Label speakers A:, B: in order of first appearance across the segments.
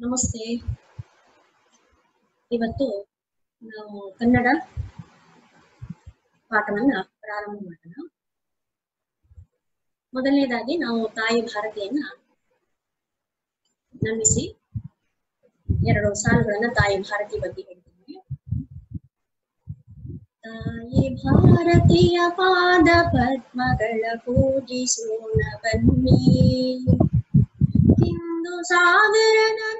A: ನಮಸ್ತೆ. ಇವತ್ತು ನಾವು ಕನ್ನಡ ಪಾಠವನ್ನ ಪ್ರಾರಂಭ ಮಾಡೋಣ. ಮೊದಲನೇದಾಗಿ ನಾವು ತಾಯಿ ಭಾರತಿಯನ್ನ ನಮಿಸಿ ಎರಡು ಸಾಲುಗಳನ್ನ ತಾಯಿ ಭಾರತಿ ಬಗ್ಗೆ ಹೇಳ್ತೀನಿ. ತಾಯಿ ಭಾರತೀಯ ಪಾದ ಪದ್ಮಗಳ ಪೂಜಿಸೋಣ ಬನ್ನಿ. ಇಂದು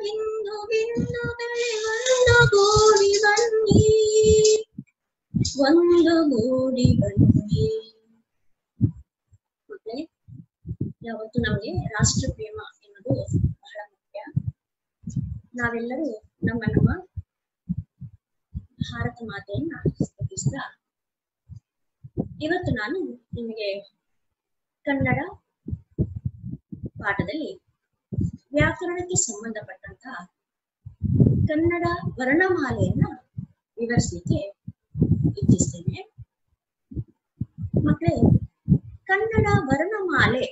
A: ಬಿಂದು ಬಿಂದುಗಳೇ ಒಂದು ಗೂಡಿ ಬನ್ನಿ ಒಂದು ಗೂಡಿ ಬನ್ನಿ ಯಾವತ್ತು ನಮಗೆ ರಾಷ್ಟ್ರ ಪ್ರೇಮ ಎನ್ನುವುದು ಬಹಳ ಮುಖ್ಯ ನಾವೆಲ್ಲರೂ ನಮ್ಮ ನಮ್ಮ ಭಾರತ ಮಾತೆಯನ್ನ ಸ್ತುತಿಸ್ತಾ ಇವತ್ತು ನಾನು ನಿಮಗೆ ಕನ್ನಡ ಪಾಠದಲ್ಲಿ ವ್ಯಾಕರಣಕ್ಕೆ ಸಂಬಂಧಪಟ್ಟಂತಹ ಕನ್ನಡ ವರ್ಣಮಾಲೆಯನ್ನ ವಿವರಿಸಲಿಕ್ಕೆ ಇಚ್ಛಿಸ್ತೇನೆ. ಮಕ್ಕಳೇ ಕನ್ನಡ ವರ್ಣಮಾಲೆ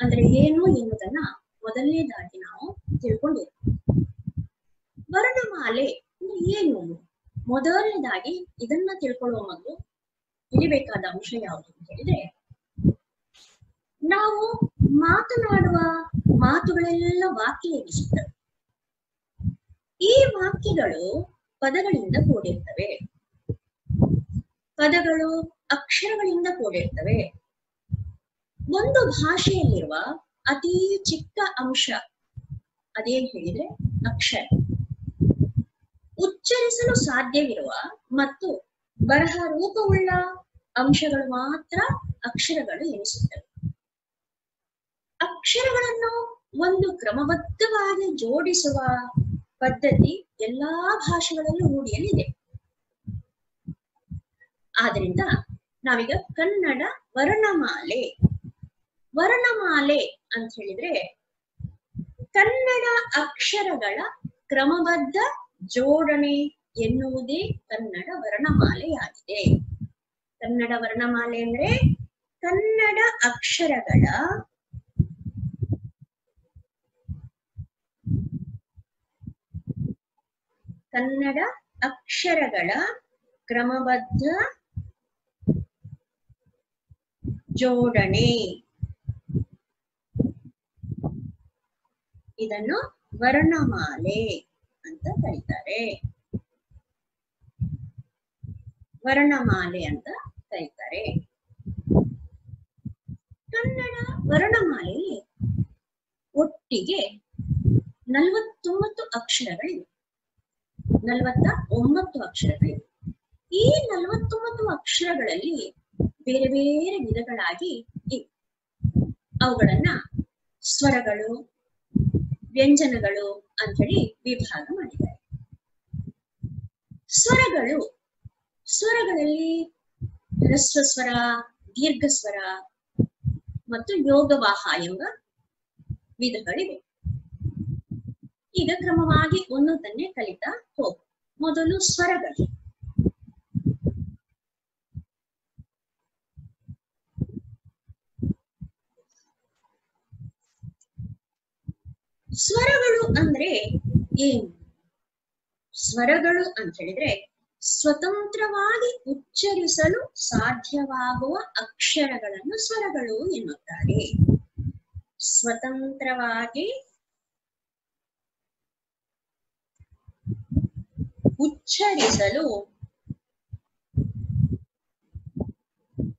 A: ಅಂದ್ರೆ ಏನು ಎನ್ನುವುದನ್ನ ಮೊದಲನೇದಾಗಿ ನಾವು ತಿಳ್ಕೊಂಡಿರೋಣ ವರ್ಣಮಾಲೆ ಅಂದ್ರೆ ಏನು ಮೊದಲನೇದಾಗಿ ಇದನ್ನ ತಿಳ್ಕೊಳ್ಳುವ ಮೊದಲು ತಿಳಿಬೇಕಾದ ಅಂಶ ಯಾವುದು ಅಂತ ಹೇಳಿದ್ರೆ ನಾವು ಮಾತನಾಡುವ ಮಾತುಗಳೆಲ್ಲ ವಾಕ್ಯ ಎನಿಸುತ್ತವೆ ಈ ವಾಕ್ಯಗಳು ಪದಗಳಿಂದ ಕೂಡಿರ್ತವೆ. ಪದಗಳು ಅಕ್ಷರಗಳಿಂದ ಕೂಡಿರ್ತವೆ. ಒಂದು ಭಾಷೆಯಲ್ಲಿರುವ ಅತಿ ಚಿಕ್ಕ ಅಂಶ, ಅದೇನ್ ಹೇಳಿದ್ರೆ ಅಕ್ಷರ. ಉಚ್ಚರಿಸಲು ಸಾಧ್ಯವಿರುವ ಮತ್ತು ಬರಹ ರೂಪವುಳ್ಳ ಅಂಶಗಳು ಮಾತ್ರ ಅಕ್ಷರಗಳು ಎನಿಸುತ್ತವೆ. ಅಕ್ಷರಗಳನ್ನು ಒಂದು ಕ್ರಮಬದ್ಧವಾಗಿ ಜೋಡಿಸುವ ಪದ್ಧತಿ ಎಲ್ಲಾ ಭಾಷೆಗಳಲ್ಲೂ ರೂಢಿಯಲ್ಲಿದೆ. ಆದ್ರಿಂದ ನಾವೀಗ ಕನ್ನಡ ವರ್ಣಮಾಲೆ ವರ್ಣಮಾಲೆ ಅಂತ ಹೇಳಿದ್ರೆ ಕನ್ನಡ ಅಕ್ಷರಗಳ ಕ್ರಮಬದ್ಧ ಜೋಡಣೆ ಎನ್ನುವುದೇ ಕನ್ನಡ ವರ್ಣಮಾಲೆಯಾಗಿದೆ. ಕನ್ನಡ ವರ್ಣಮಾಲೆ ಅಂದ್ರೆ ಕನ್ನಡ ಅಕ್ಷರಗಳ ಕನ್ನಡ ಅಕ್ಷರಗಳ ಕ್ರಮಬದ್ಧ ಜೋಡಣೆ. ಇದನ್ನು ವರ್ಣಮಾಲೆ ಅಂತ ಕರೀತಾರೆ. ವರ್ಣಮಾಲೆ ಅಂತ ಕರೀತಾರೆ. ಕನ್ನಡ ವರ್ಣಮಾಲೆಯಲ್ಲಿ ಒಟ್ಟಿಗೆ ನಲವತ್ತೊಂಬತ್ತು ಅಕ್ಷರಗಳಿವೆ. ನಲವತ್ತ ಒಂಬತ್ತು ಅಕ್ಷರಗಳಿವೆ ಈ ನಲವತ್ತೊಂಬತ್ತು ಅಕ್ಷರಗಳಲ್ಲಿ ಬೇರೆ ಬೇರೆ ವಿಧಗಳಾಗಿ ಇವೆ. ಅವುಗಳನ್ನ ಸ್ವರಗಳು, ವ್ಯಂಜನಗಳು ಅಂತ ಹೇಳಿ ವಿಭಾಗ ಮಾಡಿದ್ದಾರೆ. ಸ್ವರಗಳು, ಸ್ವರಗಳಲ್ಲಿ ಹ್ರಸ್ವ ಸ್ವರ ದೀರ್ಘ ಸ್ವರ ಮತ್ತು ಯೋಗವಾಹ ಎಂಬ ವಿಧಗಳಿವೆ. ಈಗ ಕ್ರಮವಾಗಿ ಒಂದೊಂದನ್ನೇ ಕಲಿತಾ ಹೋಗು. ಮೊದಲು ಸ್ವರಗಳು. ಸ್ವರಗಳು ಅಂದ್ರೆ ಏನು? ಸ್ವರಗಳು ಅಂತ ಹೇಳಿದ್ರೆ ಸ್ವತಂತ್ರವಾಗಿ ಉಚ್ಚರಿಸಲು ಸಾಧ್ಯವಾಗುವ ಅಕ್ಷರಗಳನ್ನು ಸ್ವರಗಳು ಎನ್ನುತ್ತಾರೆ. ಸ್ವತಂತ್ರವಾಗಿ ಉಚ್ಚರಿಸಲು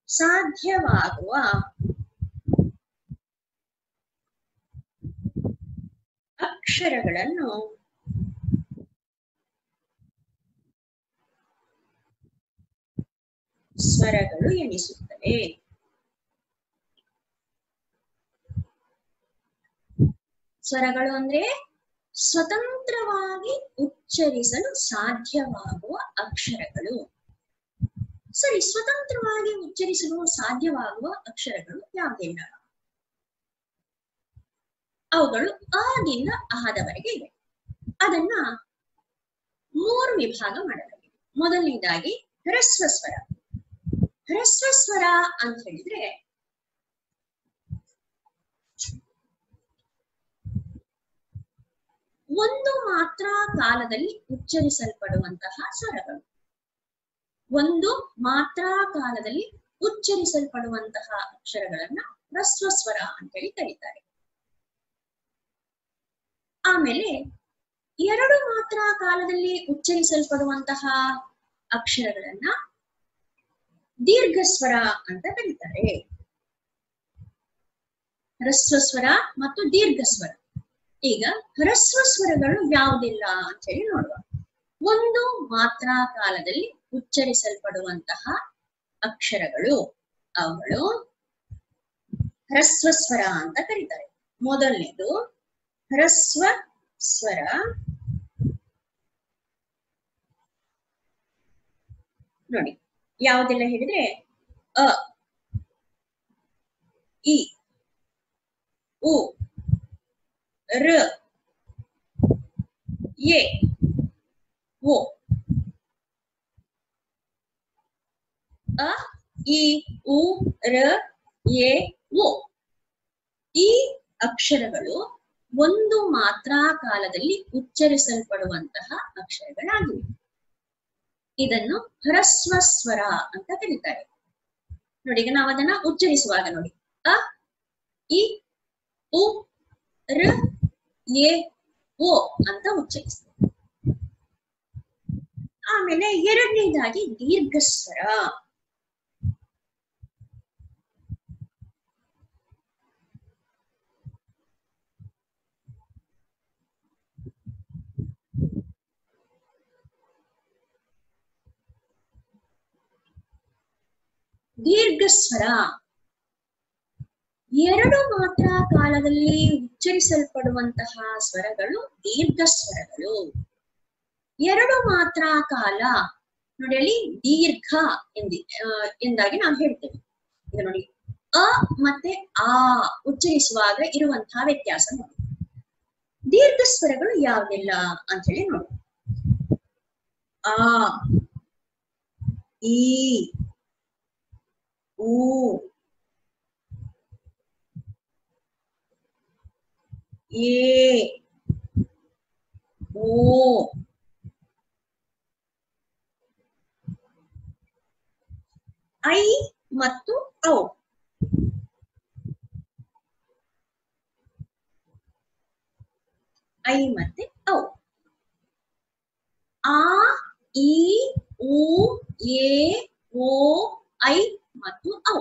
A: ಸಾಧ್ಯವಾಗುವ ಅಕ್ಷರಗಳನ್ನು ಸ್ವರಗಳು ಎನಿಸುತ್ತವೆ ಸ್ವರಗಳು ಅಂದ್ರೆ ಸ್ವತಂತ್ರವಾಗಿ ಉಚ್ಚರಿಸಲು ಸಾಧ್ಯವಾಗುವ ಅಕ್ಷರಗಳು. ಸರಿ, ಸ್ವತಂತ್ರವಾಗಿ ಉಚ್ಚರಿಸಲು ಸಾಧ್ಯವಾಗುವ ಅಕ್ಷರಗಳು ಯಾವುದೆಲ್ಲ? ಅವುಗಳು ಆದಿಂದ ಆದವರೆಗೆ ಇವೆ. ಅದನ್ನ ಮೂರು ವಿಭಾಗ ಮಾಡಲಾಗಿದೆ. ಮೊದಲನೇದಾಗಿ ಹ್ರಸ್ವ ಸ್ವರ ಹ್ರಸ್ವ ಸ್ವರ ಅಂತ ಹೇಳಿದ್ರೆ ಒಂದು ಮಾತ್ರ ಕಾಲದಲ್ಲಿ ಉಚ್ಚರಿಸಲ್ಪಡುವಂತಹ ಸ್ವರಗಳು. ಒಂದು ಮಾತ್ರ ಕಾಲದಲ್ಲಿ ಉಚ್ಚರಿಸಲ್ಪಡುವಂತಹ ಅಕ್ಷರಗಳನ್ನ ಹ್ರಸ್ವ ಸ್ವರ ಅಂತೇಳಿ ಕರೀತಾರೆ. ಆಮೇಲೆ ಎರಡು ಮಾತ್ರ ಕಾಲದಲ್ಲಿ ಉಚ್ಚರಿಸಲ್ಪಡುವಂತಹ ಅಕ್ಷರಗಳನ್ನ ದೀರ್ಘ ಸ್ವರ ಅಂತ ಕರೀತಾರೆ. ಹ್ರಸ್ವ ಸ್ವರ ಮತ್ತು ದೀರ್ಘ ಸ್ವರ ಈಗ ಹ್ರಸ್ವ ಸ್ವರಗಳು ಯಾವುದಿಲ್ಲ ಅಂತ ಹೇಳಿ ನೋಡುವ. ಒಂದು ಮಾತ್ರ ಕಾಲದಲ್ಲಿ ಉಚ್ಚರಿಸಲ್ಪಡುವಂತಹ ಅಕ್ಷರಗಳು ಅವುಗಳು ಹ್ರಸ್ವ ಸ್ವರ ಅಂತ ಕರೀತಾರೆ. ಮೊದಲನೇದು ಹ್ರಸ್ವ ಸ್ವರ ನೋಡಿ, ಯಾವುದೆಲ್ಲ ಹೇಳಿದ್ರೆ ಅ, ಇ, ಉ ರ, ಎ ಓ ಅ, ಇ, ಉ, ರ, ಎ ಓ ಈ ಅಕ್ಷರಗಳು ಒಂದು ಮಾತ್ರ ಕಾಲದಲ್ಲಿ ಉಚ್ಚರಿಸಲ್ಪಡುವಂತಹ ಅಕ್ಷರಗಳಾಗಿವೆ. ಇದನ್ನು ಹ್ರಸ್ವ ಸ್ವರ ಅಂತ ಕರೀತಾರೆ. ನೋಡಿ, ಈಗ ನಾವು ಅದನ್ನ ಉಚ್ಚರಿಸುವಾಗ ನೋಡಿ. ಅ, ಇ, ಉ, ರ ಎ ಓ ಅಂತ ಉಚ್ಚರಿಸ್ತೇವೆ ಆಮೇಲೆ ಎರಡನೇದಾಗಿ ದೀರ್ಘ ಸ್ವರ ದೀರ್ಘ ಸ್ವರ ಎರಡು ಮಾತ್ರ ಕಾಲದಲ್ಲಿ ಉಚ್ಚರಿಸಲ್ಪಡುವಂತಹ ಸ್ವರಗಳು, ದೀರ್ಘ ಸ್ವರಗಳು. ಎರಡು ಮಾತ್ರ ಕಾಲ ನೋಡಿ ದೀರ್ಘ ಎಂದಿ ಎಂದಾಗಿ ನಾವು ಹೇಳ್ತೇವೆ. ಇದು ನೋಡಿ, ಅ ಮತ್ತೆ ಆ ಉಚ್ಚರಿಸುವಾಗ ಇರುವಂತಹ ವ್ಯತ್ಯಾಸ ನೋಡಿ. ದೀರ್ಘ ಸ್ವರಗಳು ಯಾವುದೆಲ್ಲ ಅಂತ ಹೇಳಿ ನೋಡಿ ಆ ಈ ಊ ಏ ಓ ಐ ಮತ್ತು ಔ ಐ ಮತ್ತೆ ಔ ಆ ಇ ಉ ಎ ಓ ಐ ಮತ್ತು ಔ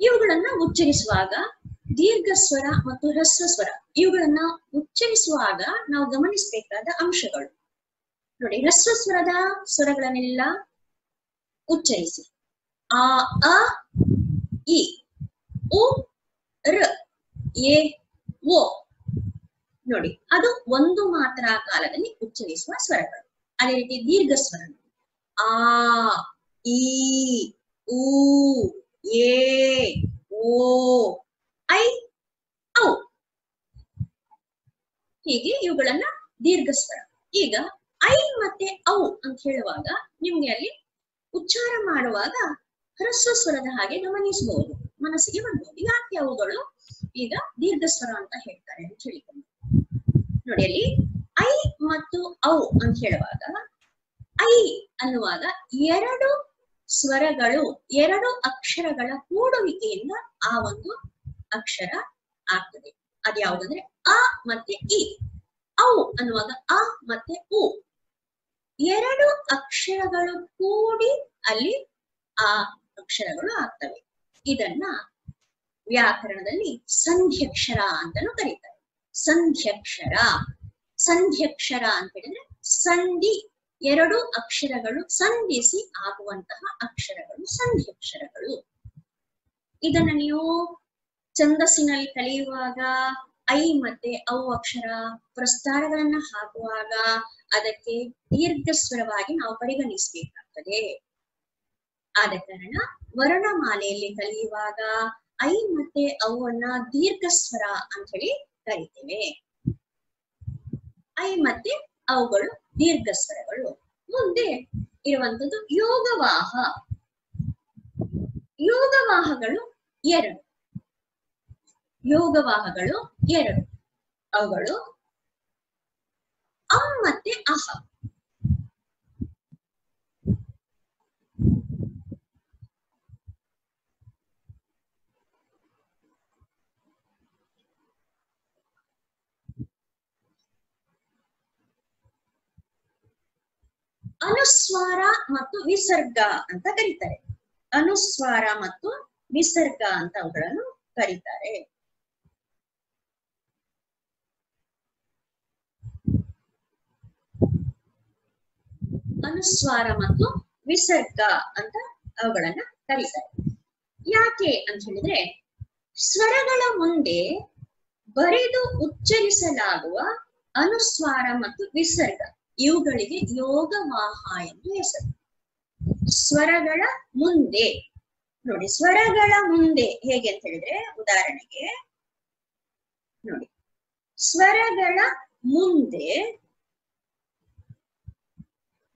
A: ಇವುಗಳನ್ನ ಉಚ್ಚರಿಸುವಾಗ ದೀರ್ಘ ಸ್ವರ ಮತ್ತು ಹ್ರಸ್ವ ಸ್ವರ, ಇವುಗಳನ್ನ ಉಚ್ಚರಿಸುವಾಗ ನಾವು ಗಮನಿಸಬೇಕಾದ ಅಂಶಗಳು. ನೋಡಿ ಹ್ರಸ್ವ ಸ್ವರದ ಸ್ವರಗಳನ್ನೆಲ್ಲ ಉಚ್ಚರಿಸಿ. ಆ, ಅ, ಇ, ಉ, ರ, ಎ ಓ ನೋಡಿ, ಅದು ಒಂದು ಮಾತ್ರ ಕಾಲದಲ್ಲಿ ಉಚ್ಚರಿಸುವ ಸ್ವರಗಳು. ಅದೇ ರೀತಿ ದೀರ್ಘ ಸ್ವರ. ಆ, ಇ, ಉ, ಎ ಓ ಐ, ಔ. ಹೀಗೆ ಇವುಗಳನ್ನ ದೀರ್ಘ ಸ್ವರ ಈಗ ಐ ಮತ್ತೆ ಔ ಅಂತ ಹೇಳುವಾಗ ನಿಮ್ಗೆ ಅಲ್ಲಿ ಉಚ್ಚಾರ ಮಾಡುವಾಗ ಹ್ರಸ್ವ ಸ್ವರದ ಹಾಗೆ ಗಮನಿಸಬಹುದು. ಮನಸ್ಸಿಗೆ ಬರ್ಬೋದು. ಯಾಕೆ ಅವುಗಳು ಈಗ ದೀರ್ಘ ಸ್ವರ ಅಂತ ಹೇಳ್ತಾರೆ ಅಂತ ಹೇಳಿಕೊಂಡು. ನೋಡಿ ಅಲ್ಲಿ ಐ ಮತ್ತು ಔ ಅಂತ ಹೇಳುವಾಗ ಐ ಅನ್ನುವಾಗ ಎರಡು ಸ್ವರಗಳು, ಎರಡು ಅಕ್ಷರಗಳ ಕೂಡುವಿಕೆಯಿಂದ ಆ ಒಂದು ಅಕ್ಷರ ಆಗ್ತದೆ. ಅದ್ಯಾವುದಂದ್ರೆ ಅ ಮತ್ತೆ ಇ. ಔ ಅನ್ನುವಾಗ ಅ ಮತ್ತೆ ಉ. ಎರಡು ಅಕ್ಷರಗಳು ಕೂಡಿ ಅಲ್ಲಿ ಆ ಅಕ್ಷರಗಳು ಆಗ್ತವೆ. ಇದನ್ನ ವ್ಯಾಕರಣದಲ್ಲಿ ಸಂಧ್ಯಕ್ಷರ ಅಂತಾನು ಕರೀತಾರೆ. ಸಂಧ್ಯಕ್ಷರ. ಸಂಧ್ಯಕ್ಷರ ಅಂತ ಹೇಳಿದ್ರೆ ಸಂಧಿ. ಎರಡು ಅಕ್ಷರಗಳು ಸಂಧಿಸಿ ಆಗುವಂತಹ ಅಕ್ಷರಗಳು, ಸಂಧ್ಯಕ್ಷರಗಳು. ಇದನ್ನ ನೀವು ಛಂದಸ್ಸಿನಲ್ಲಿ ಕಲಿಯುವಾಗ ಐ ಮತ್ತೆ ಔ ಅಕ್ಷರ ಪ್ರಸ್ತಾರಗಳನ್ನ ಹಾಕುವಾಗ ಅದಕ್ಕೆ ದೀರ್ಘ ಸ್ವರವಾಗಿ ನಾವು ಪರಿಗಣಿಸಬೇಕಾಗ್ತದೆ. ಆದ ಕಾರಣ ವರ್ಣಮಾಲೆಯಲ್ಲಿ ಕಲಿಯುವಾಗ ಐ ಮತ್ತೆ ಅವನ್ನ ದೀರ್ಘ ಸ್ವರ ಅಂತ ಹೇಳಿ ಕರಿತೇವೆ. ಐ ಮತ್ತೆ ಅವುಗಳು ದೀರ್ಘ ಸ್ವರಗಳು ಮುಂದೆ ಇರುವಂತದ್ದು ಯೋಗವಾಹ. ಯೋಗವಾಹಗಳು ಎರಡು. ಯೋಗವಾಹಗಳು ಎರಡು. ಅವುಗಳು ಅಂ ಮತ್ತೆ ಅಹ. ಅನುಸ್ವಾರ ಮತ್ತು ವಿಸರ್ಗ ಅಂತ ಕರೀತಾರೆ. ಅನುಸ್ವಾರ ಮತ್ತು ವಿಸರ್ಗ ಅಂತ ಅವುಗಳನ್ನು ಕರೀತಾರೆ. ಅನುಸ್ವಾರ ಮತ್ತು ವಿಸರ್ಗ ಅಂತ ಅವುಗಳನ್ನ ಕರೀತಾರೆ. ಯಾಕೆ ಅಂತ ಹೇಳಿದ್ರೆ, ಸ್ವರಗಳ ಮುಂದೆ ಬರೆದು ಉಚ್ಚರಿಸಲಾಗುವ ಅನುಸ್ವಾರ ಮತ್ತು ವಿಸರ್ಗ ಇವುಗಳಿಗೆ ಯೋಗವಾಹ ಎಂದು ಹೆಸರು. ಸ್ವರಗಳ ಮುಂದೆ, ನೋಡಿ ಸ್ವರಗಳ ಮುಂದೆ ಹೇಗೆ ಅಂತ ಹೇಳಿದ್ರೆ, ಉದಾಹರಣೆಗೆ, ನೋಡಿ, ಸ್ವರಗಳ ಮುಂದೆ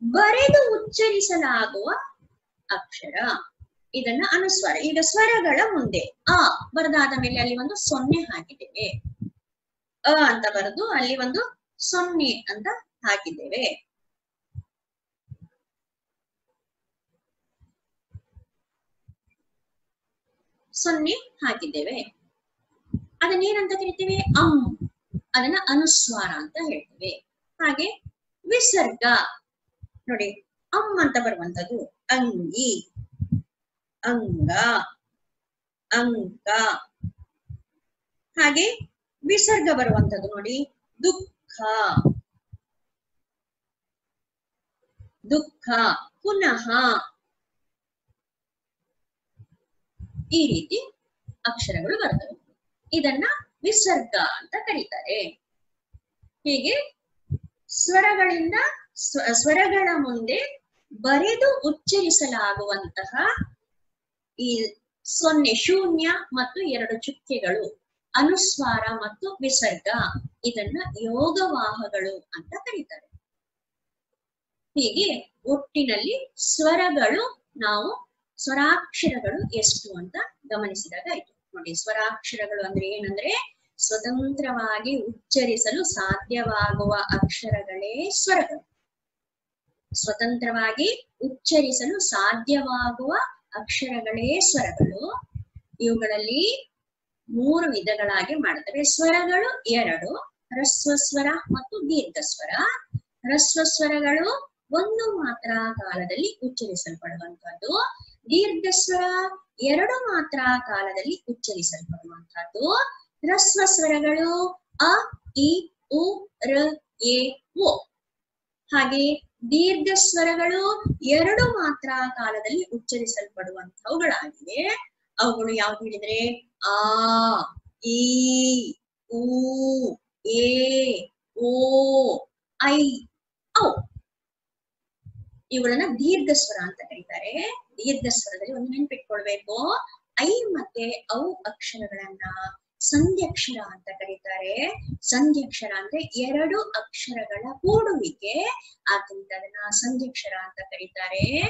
A: ಬರೆದು ಉಚ್ಚರಿಸಲಾಗುವ ಅಕ್ಷರ. ಇದನ್ನ ಅನುಸ್ವರ, ಈಗ ಸ್ವರಗಳ ಮುಂದೆ. ಆ, ಬರೆದಾದ ಮೇಲೆ ಅಲ್ಲಿ ಒಂದು ಸೊನ್ನೆ ಹಾಕಿದ್ದೇವೆ. ಅ ಅಂತ ಬರೆದು ಅಲ್ಲಿ ಒಂದು ಸೊನ್ನೆ ಅಂತ ಹಾಕಿದ್ದೇವೆ. ಸೊನ್ನೆ ಹಾಕಿದ್ದೇವೆ. ಅದನ್ನೇನಂತ ಕರಿತೇವೆ? ಅಂ. ಅದನ್ನ ಅನುಸ್ವಾರ ಅಂತ ಹೇಳ್ತೇವೆ. ಹಾಗೆ ವಿಸರ್ಗ. ನೋಡಿ ಅಮ್ ಅಂತ ಬರುವಂತದ್ದು ಅಂಗಿ. ಅಂಗ. ಅಂಕ. ಹಾಗೆ ವಿಸರ್ಗ ಬರುವಂತದ್ದು ನೋಡಿ, ದುಃಖ. ದುಃಖ. ಪುನಃ ಈ ರೀತಿ ಅಕ್ಷರಗಳು ಬರ್ತವೆ. ಇದನ್ನ ವಿಸರ್ಗ ಅಂತ ಕರೀತಾರೆ. ಹೀಗೆ ಸ್ವರಗಳಿಂದ ಸ್ವ- ಸ್ವರಗಳ ಮುಂದೆ ಬರೆದು ಉಚ್ಚರಿಸಲಾಗುವಂತಹ ಈ ಸೊನ್ನೆ ಶೂನ್ಯ ಮತ್ತು ಎರಡು ಚುಕ್ಕೆಗಳು, ಅನುಸ್ವಾರ ಮತ್ತು ವಿಸರ್ಗ. ಇದನ್ನ ಯೋಗವಾಹಗಳು ಅಂತ ಕರೀತಾರೆ. ಹೀಗೆ ಒಟ್ಟಿನಲ್ಲಿ ಸ್ವರಗಳು ನಾವು, ಸ್ವರಾಕ್ಷರಗಳು ಎಷ್ಟು ಅಂತ ಗಮನಿಸಿದಾಗ ಆಯ್ತು. ನೋಡಿ, ಸ್ವರಾಕ್ಷರಗಳು ಅಂದ್ರೆ ಏನಂದ್ರೆ ಸ್ವತಂತ್ರವಾಗಿ ಉಚ್ಚರಿಸಲು ಸಾಧ್ಯವಾಗುವ ಅಕ್ಷರಗಳೇ ಸ್ವರಗಳು. ಸ್ವತಂತ್ರವಾಗಿ ಉಚ್ಚರಿಸಲು ಸಾಧ್ಯವಾಗುವ ಅಕ್ಷರಗಳೇ ಸ್ವರಗಳು. ಇವುಗಳಲ್ಲಿ ಮೂರು ವಿಧಗಳಾಗಿ ಮಾಡ್ತವೆ ಸ್ವರಗಳು ಎರಡು ಹ್ರಸ್ವ ಸ್ವರ ಮತ್ತು ದೀರ್ಘ ಸ್ವರ ಹ್ರಸ್ವ ಸ್ವರಗಳು ಒಂದು ಮಾತ್ರ ಕಾಲದಲ್ಲಿ ಉಚ್ಚರಿಸಲ್ಪಡುವಂತಹದ್ದು ದೀರ್ಘ ಸ್ವರ ಎರಡು ಮಾತ್ರ ಕಾಲದಲ್ಲಿ ಉಚ್ಚರಿಸಲ್ಪಡುವಂತಹದ್ದು ಹ್ರಸ್ವ ಸ್ವರಗಳು ಅ, ಇ, ಉ, ರ, ಎ ಒ ಹಾಗೆ ದೀರ್ಘ ಸ್ವರಗಳು ಎರಡು ಮಾತ್ರ ಕಾಲದಲ್ಲಿ ಉಚ್ಚರಿಸಲ್ಪಡುವಂತವುಗಳಾಗಿವೆ ಅವುಗಳು ಯಾವ್ದು ಹೇಳಿದ್ರೆ, ಆ, ಈ ಊ ಏ ಓ, ಐ ಔ ಇವುಗಳನ್ನ ದೀರ್ಘ ಸ್ವರ ಅಂತ ಕರೀತಾರೆ. ದೀರ್ಘ ಸ್ವರದಲ್ಲಿ ಒಂದು ನೆನ್ಪಿಟ್ಕೊಳ್ಬೇಕು. ಐ ಮತ್ತೆ ಔ ಅಕ್ಷರಗಳನ್ನ ಸಂಧ್ಯಕ್ಷರ ಅಂತ ಕರೀತಾರೆ. ಸಂಧ್ಯಕ್ಷರ ಅಂದ್ರೆ ಎರಡು ಅಕ್ಷರಗಳ ಕೂಡುವಿಕೆ. ಆದ್ದರಿಂದ ಅದನ್ನ ಸಂಧ್ಯಕ್ಷರ ಅಂತ ಕರೀತಾರೆ.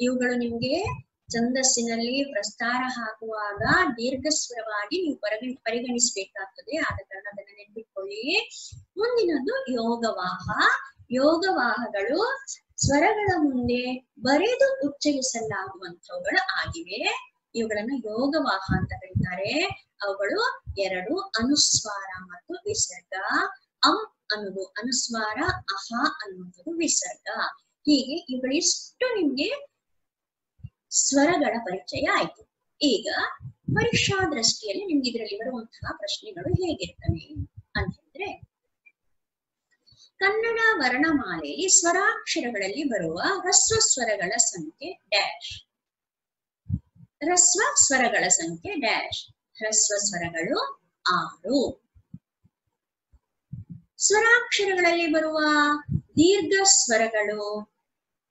A: ಇವುಗಳು ನಿಮ್ಗೆ ಛಂದಸ್ಸಿನಲ್ಲಿ ಪ್ರಸ್ತಾರ ಹಾಕುವಾಗ ದೀರ್ಘ ಸ್ವರವಾಗಿ ನೀವು ಪರಿಗಣಿಸಬೇಕಾಗುತ್ತದೆ ಪರಿಗಣಿಸಬೇಕಾಗ್ತದೆ. ಆದ ಕಾರಣ ಅದನ್ನ ನೆನ್ಪಿಟ್ಕೊಳ್ಳಿ. ಮುಂದಿನದು ಯೋಗವಾಹ. ಯೋಗವಾಹಗಳು ಸ್ವರಗಳ ಮುಂದೆ ಬರೆದು ಉಚ್ಚರಿಸಲಾಗುವಂತವುಗಳು ಆಗಿವೆ. ಇವುಗಳನ್ನ ಯೋಗವಾಹ ಅಂತ ಕರೀತಾರೆ. ಅವುಗಳು ಎರಡು ಅನುಸ್ವಾರ ಮತ್ತು ವಿಸರ್ಗ. ಅಂ ಅನ್ನೋದು ಅನುಸ್ವಾರ, ಅಹ ಅನ್ನುವಂಥದ್ದು ವಿಸರ್ಗ. ಹೀಗೆ ಇವುಗಳಿಷ್ಟು ನಿಮ್ಗೆ ಸ್ವರಗಳ ಪರಿಚಯ ಆಯ್ತು. ಈಗ ಪರೀಕ್ಷಾ ದೃಷ್ಟಿಯಲ್ಲಿ ನಿಮ್ಗೆ ಇದರಲ್ಲಿ ಬರುವಂತಹ ಪ್ರಶ್ನೆಗಳು ಹೇಗಿರ್ತವೆ ಅಂತ ಕನ್ನಡ ವರ್ಣಮಾಲೆಯಲ್ಲಿ ಸ್ವರಾಕ್ಷರಗಳಲ್ಲಿ ಬರುವ ಹ್ರಸ್ವ ಸ್ವರಗಳ ಸಂಖ್ಯೆ ಡ್ಯಾಶ್ ಹ್ರಸ್ವ ಸ್ವರಗಳ ಸಂಖ್ಯೆ ಡ್ಯಾಶ್ ಹ್ರಸ್ವ ಸ್ವರಗಳು ಆರು. ಸ್ವರಾಕ್ಷರಗಳಲ್ಲಿ ಬರುವ ದೀರ್ಘ ಸ್ವರಗಳು,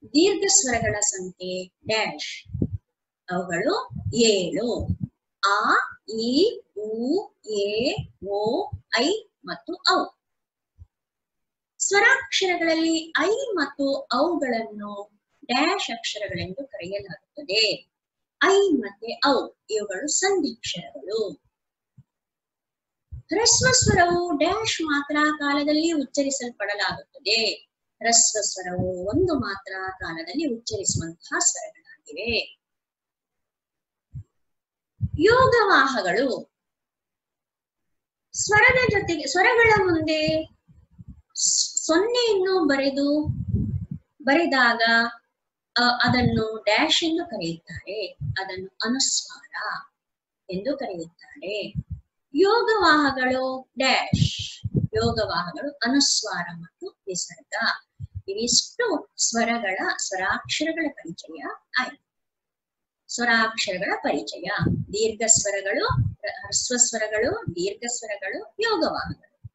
A: ದೀರ್ಘ ಸ್ವರಗಳ ಸಂಖ್ಯೆ ಡ್ಯಾಶ್. ಅವುಗಳು ಏಳು. ಆ ಇ ಉ, ಎ, ಓ, ಐ ಮತ್ತು ಔ. ಸ್ವರಾಕ್ಷರಗಳಲ್ಲಿ ಐ ಮತ್ತು ಅವುಗಳನ್ನು ಡ್ಯಾಶ್ ಅಕ್ಷರಗಳೆಂದು ಕರೆಯಲಾಗುತ್ತದೆ. ಐ ಮತ್ತೆ ಔ ಇವುಗಳು ಸಂಧಿಕ್ಷರಗಳು ಹ್ರಸ್ವ ಸ್ವರವು ಡ್ಯಾಶ್ ಮಾತ್ರ ಕಾಲದಲ್ಲಿ ಉಚ್ಚರಿಸಲ್ಪಡಲಾಗುತ್ತದೆ. ಹ್ರಸ್ವ ಸ್ವರವು ಒಂದು ಮಾತ್ರ ಕಾಲದಲ್ಲಿ ಉಚ್ಚರಿಸುವಂತಹ ಸ್ವರಗಳಾಗಿವೆ ಯೋಗವಾಹಗಳು. ಸ್ವರದ ಜೊತೆಗೆ, ಸ್ವರಗಳ ಮುಂದೆ ಸೊನ್ನೆಯನ್ನು ಬರೆದು, ಬರೆದಾಗ ಅದನ್ನು ಡ್ಯಾಶ್ ಎಂದು ಕರೆಯುತ್ತಾರೆ. ಅದನ್ನು ಅನುಸ್ವಾರ ಎಂದು ಕರೆಯುತ್ತಾರೆ. ಯೋಗವಾಹಗಳು ಡ್ಯಾಶ್. ಯೋಗವಾಹಗಳು ಅನುಸ್ವಾರ ಮತ್ತು ವಿಸರ್ಗ ಇವಿಷ್ಟು ಸ್ವರಗಳ, ಸ್ವರಾಕ್ಷರಗಳ ಪರಿಚಯ ಆಯಿತು. ಸ್ವರಾಕ್ಷರಗಳ ಪರಿಚಯ. ದೀರ್ಘ ಸ್ವರಗಳು ಹ್ರಸ್ವ ಸ್ವರಗಳು, ದೀರ್ಘ ಸ್ವರಗಳು, ಯೋಗವಾಹಗಳು.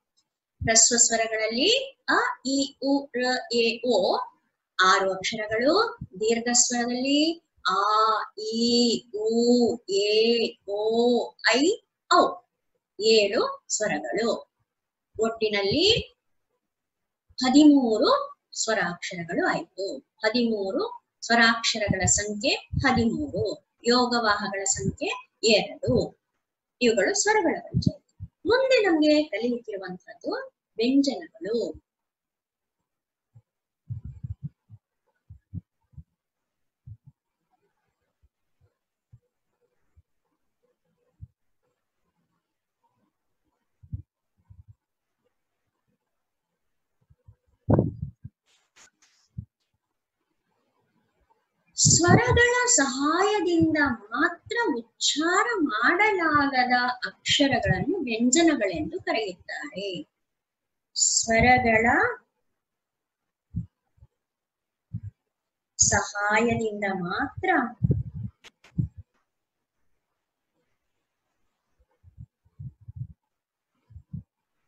A: ಹ್ರಸ್ವ ಸ್ವರಗಳಲ್ಲಿ ಅ, ಇ, ಉ, ರ, ಎ, ಓ ಆರು ಅಕ್ಷರಗಳು. ದೀರ್ಘ ಸ್ವರದಲ್ಲಿ ಆ ಇ ಉ, ಎ, ಓ, ಐ, ಔ. ಏಳು ಸ್ವರಗಳು. ಒಟ್ಟಿನಲ್ಲಿ ಹದಿಮೂರು ಸ್ವರಾಕ್ಷರಗಳು ಆಯ್ತು. ಹದಿಮೂರು ಸ್ವರಾಕ್ಷರಗಳ ಸಂಖ್ಯೆ ಹದಿಮೂರು. ಯೋಗವಾಹಗಳ ಸಂಖ್ಯೆ ಎರಡು. ಇವುಗಳು ಸ್ವರಗಳ ಪರಿಚಯ ಮುಂದೆ ನಮ್ಗೆ ಕಲಿಯುತ್ತಿರುವಂತಹದ್ದು ವ್ಯಂಜನಗಳು. ಸ್ವರಗಳ ಸಹಾಯದಿಂದ ಮಾತ್ರ ಉಚ್ಚಾರ ಮಾಡಲಾಗದ ಅಕ್ಷರಗಳನ್ನು ವ್ಯಂಜನಗಳೆಂದು ಕರೆಯುತ್ತಾರೆ. ಸ್ವರಗಳ ಸಹಾಯದಿಂದ ಮಾತ್ರ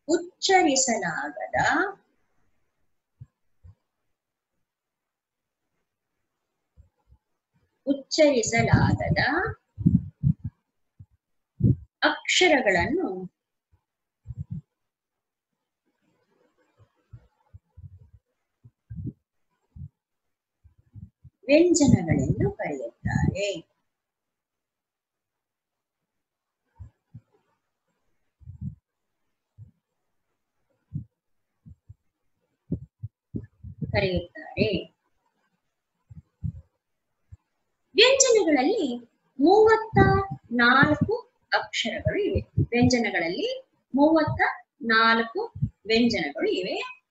A: ಉಚ್ಚರಿಸಲಾಗದ ಉಚ್ಚರಿಸಲಾಗದ ಅಕ್ಷರಗಳನ್ನು ವ್ಯಂಜನಗಳೆಂದು ಕರೆಯುತ್ತಾರೆ. ಕರೆಯುತ್ತಾರೆ. ವ್ಯಂಜನಗಳಲ್ಲಿ ಮೂವತ್ತ ನಾಲ್ಕು ಅಕ್ಷರಗಳು ಇವೆ. ವ್ಯಂಜನಗಳಲ್ಲಿ ಮೂವತ್ತ ನಾಲ್ಕು ವ್ಯಂಜನಗಳು ಇವೆ.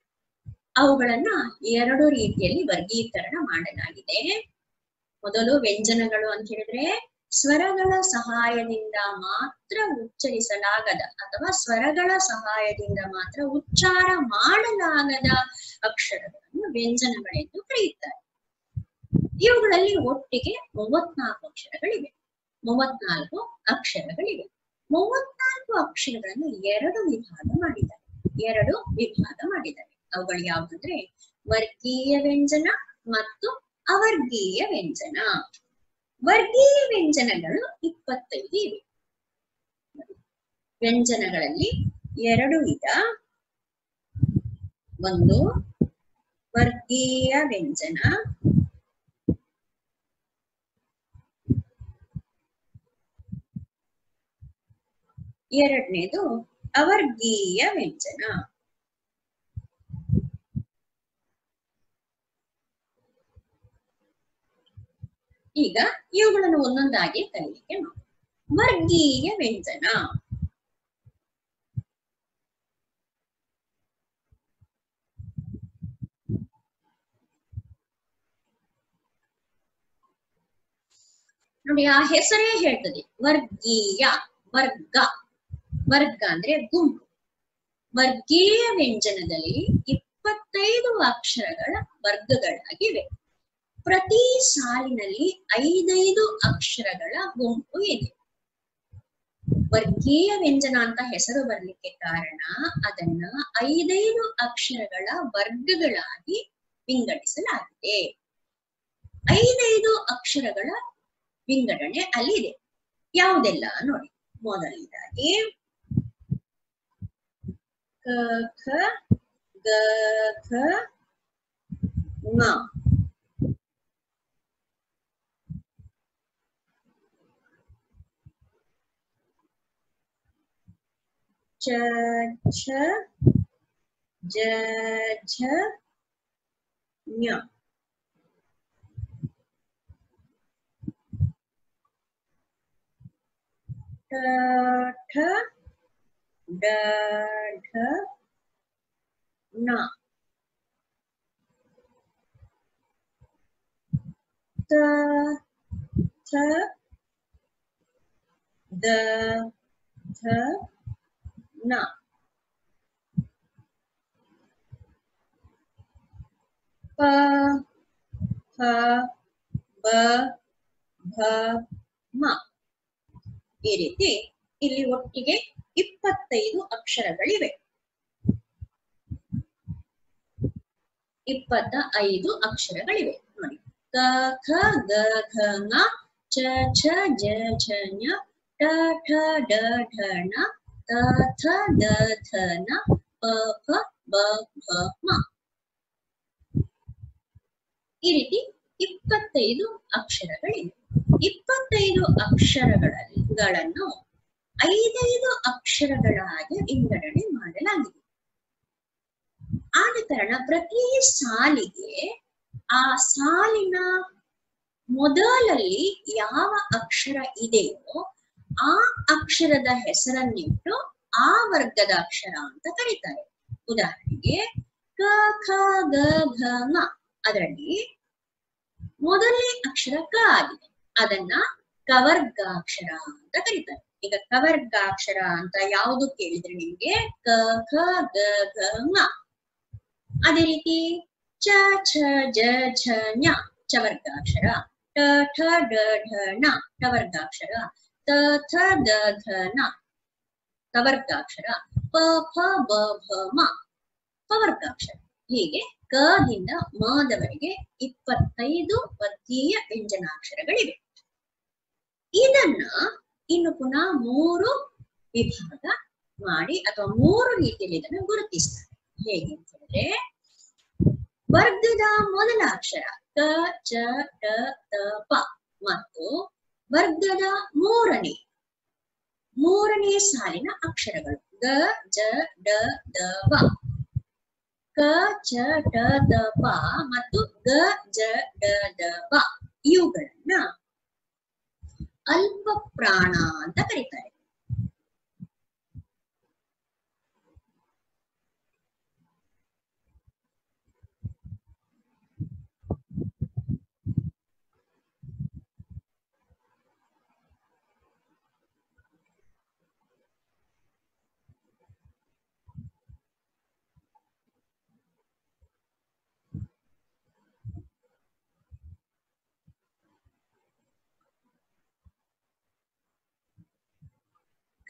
A: ಅವುಗಳನ್ನ ಎರಡು ರೀತಿಯಲ್ಲಿ ವರ್ಗೀಕರಣ ಮಾಡಲಾಗಿದೆ. ಮೊದಲು ವ್ಯಂಜನಗಳು ಅಂತ ಹೇಳಿದ್ರೆ ಸ್ವರಗಳ ಸಹಾಯದಿಂದ ಮಾತ್ರ ಉಚ್ಚರಿಸಲಾಗದ ಅಥವಾ ಸ್ವರಗಳ ಸಹಾಯದಿಂದ ಮಾತ್ರ ಉಚ್ಚಾರ ಮಾಡಲಾಗದ ಅಕ್ಷರಗಳನ್ನು ವ್ಯಂಜನಗಳೆಂದು ಕರೆಯುತ್ತಾರೆ. ಇವುಗಳಲ್ಲಿ ಒಟ್ಟಿಗೆ ಮೂವತ್ನಾಲ್ಕು ಅಕ್ಷರಗಳಿವೆ. ಮೂವತ್ನಾಲ್ಕು ಅಕ್ಷರಗಳಿವೆ. ಮೂವತ್ನಾಲ್ಕು ಅಕ್ಷರಗಳನ್ನು ಎರಡು ವಿಭಾಗ ಮಾಡಿದ್ದಾರೆ. ಎರಡು ವಿಭಾಗ ಮಾಡಿದ್ದಾರೆ. ಅವುಗಳು ಯಾವುದಂದ್ರೆ ವರ್ಗೀಯ ವ್ಯಂಜನ ಮತ್ತು ಅವರ್ಗೀಯ ವ್ಯಂಜನ. ವರ್ಗೀಯ ವ್ಯಂಜನಗಳು ಇಪ್ಪತ್ತೈದು ಇವೆ. ವ್ಯಂಜನಗಳಲ್ಲಿ ಎರಡು ವಿಧ. ಒಂದು ವರ್ಗೀಯ ವ್ಯಂಜನ ಎರಡನೇದು ಅವರ್ಗೀಯ ವ್ಯಂಜನ. ಈಗ ಇವುಗಳನ್ನು ಒಂದೊಂದಾಗಿ ಕಲಿಲಿಕ್ಕೆ ಮಾಡೋಣ ವರ್ಗೀಯ ವ್ಯಂಜನ. ನೋಡಿ, ಆ ಹೆಸರೇ ಹೇಳ್ತದೆ, ವರ್ಗೀಯ, ವರ್ಗ. ವರ್ಗ ಅಂದ್ರೆ ಗುಂಪು. ವರ್ಗೀಯ ವ್ಯಂಜನದಲ್ಲಿ ಇಪ್ಪತ್ತೈದು ಅಕ್ಷರಗಳ ವರ್ಗಗಳಾಗಿವೆ. ಪ್ರತಿ ಸಾಲಿನಲ್ಲಿ ಐದೈದು ಅಕ್ಷರಗಳ ಗುಂಪು ಇದೆ. ವರ್ಗೀಯ ವ್ಯಂಜನ ಅಂತ ಹೆಸರು ಬರ್ಲಿಕ್ಕೆ ಕಾರಣ ಅದನ್ನ ಐದೈದು ಅಕ್ಷರಗಳ ವರ್ಗಗಳಾಗಿ ವಿಂಗಡಿಸಲಾಗಿದೆ. ಐದೈದು ಅಕ್ಷರಗಳ ವಿಂಗಡಣೆ ಅಲ್ಲಿದೆ. ಯಾವುದೆಲ್ಲ? ನೋಡಿ ಮೊದಲನೇದಾಗಿ ಕ ಖ ಗ ಖ ಮ ಚ ಛ ಜ ಝ ಞ ಟ ಠ ಡ ಢ ಣ ತ ಥ ದ ಥ ನ ಪ ಫ ಬ ಭ ಮ ಈ ರೀತಿ ಇಲ್ಲಿ ಒಟ್ಟಿಗೆ ಇಪ್ಪತ್ತೈದು ಅಕ್ಷರಗಳಿವೆ. ಇಪ್ಪತ್ತ ಐದು ಅಕ್ಷರಗಳಿವೆ. ನೋಡಿ. ಕ ಖ, ಗ, ಘ ङ ಚ, ಛ, ಜ ಝ ಞ ಟ ಠ ಡ ಢ, ಣ, ತ, ಥ, ದ, ಥ, ನ, ಪ ಫ ಬ, ಭ, ಮ. ಈ ರೀತಿ ಇಪ್ಪತ್ತೈದು ಅಕ್ಷರಗಳಿವೆ. ಇಪ್ಪತ್ತೈದು ಅಕ್ಷರಗಳನ್ನು ಐದೈದು ಅಕ್ಷರಗಳ ಹಾಗೆ ವಿಂಗಡಣೆ ಮಾಡಲಾಗಿದೆ. ಆದ ಕಾರಣ ಪ್ರತಿ ಸಾಲಿಗೆ ಆ ಸಾಲಿನ ಮೊದಲಲ್ಲಿ ಯಾವ ಅಕ್ಷರ ಇದೆಯೋ ಆ ಅಕ್ಷರದ ಹೆಸರನ್ನಿಟ್ಟು ಆ ವರ್ಗದ ಅಕ್ಷರ ಅಂತ ಕರೀತಾರೆ. ಉದಾಹರಣೆಗೆ ಕ ಖ, ಗ, ಘ, ಮ. ಅದರಲ್ಲಿ ಮೊದಲನೇ ಅಕ್ಷರ ಕ ಆಗಿದೆ. ಅದನ್ನ ಕವರ್ಗಾಕ್ಷರ ಅಂತ ಕರೀತಾರೆ. ಈಗ ಕವರ್ಗಾಕ್ಷರ ಅಂತ ಯಾವುದು ಕೇಳಿದ್ರೆ ನಿಮ್ಗೆ? ಕ ಖ ಗ, ಘ, ಮ. ಅದೇ ರೀತಿ ಚ, ಛ, ಜ ಝ ಞ. ಚವರ್ಗಾಕ್ಷರ. ಟ ಠ ಡ ಢ, ಣ. ಟವರ್ಗಾಕ್ಷರ ತ, ಥ ದ ಧ ನ ಕವರ್ಗಾಕ್ಷರ. ಪ, ಫ, ಬ, ಭ, ಮ. ಪವರ್ಗಾಕ್ಷರ ಹೀಗೆ ಕ ದಿಂದ ಮದವರೆಗೆ ಇಪ್ಪತ್ತೈದು ವರ್ಗೀಯ ವ್ಯಂಜನಾಕ್ಷರಗಳಿವೆ. ಇದನ್ನ ಇನ್ನು ಪುನಃ ಮೂರು ವಿಭಾಗ ಮಾಡಿ ಅಥವಾ ಮೂರು ರೀತಿಯಲ್ಲಿ ಇದನ್ನು ಗುರುತಿಸ್ತಾರೆ. ಹೇಗೆ ಅಂತ ಹೇಳಿದ್ರೆ, ವರ್ಗದ ಮೊದಲ ಅಕ್ಷರ ಕ ಚ, ಟ, ತ, ಪ ಮತ್ತು ವರ್ಗದ ಮೂರನೇ ಮೂರನೇ ಸಾಲಿನ ಅಕ್ಷರಗಳು ಗ, ಜ, ಡ, ದ, ವ. ಕ, ಚ, ಟ, ದ, ಪ ಮತ್ತು ಗ, ಜ, ಡ, ದ, ವ. ಇವುಗಳನ್ನ ಅಲ್ಪ ಪ್ರಾಣ ಅಂತ ಕರೀತಾರೆ.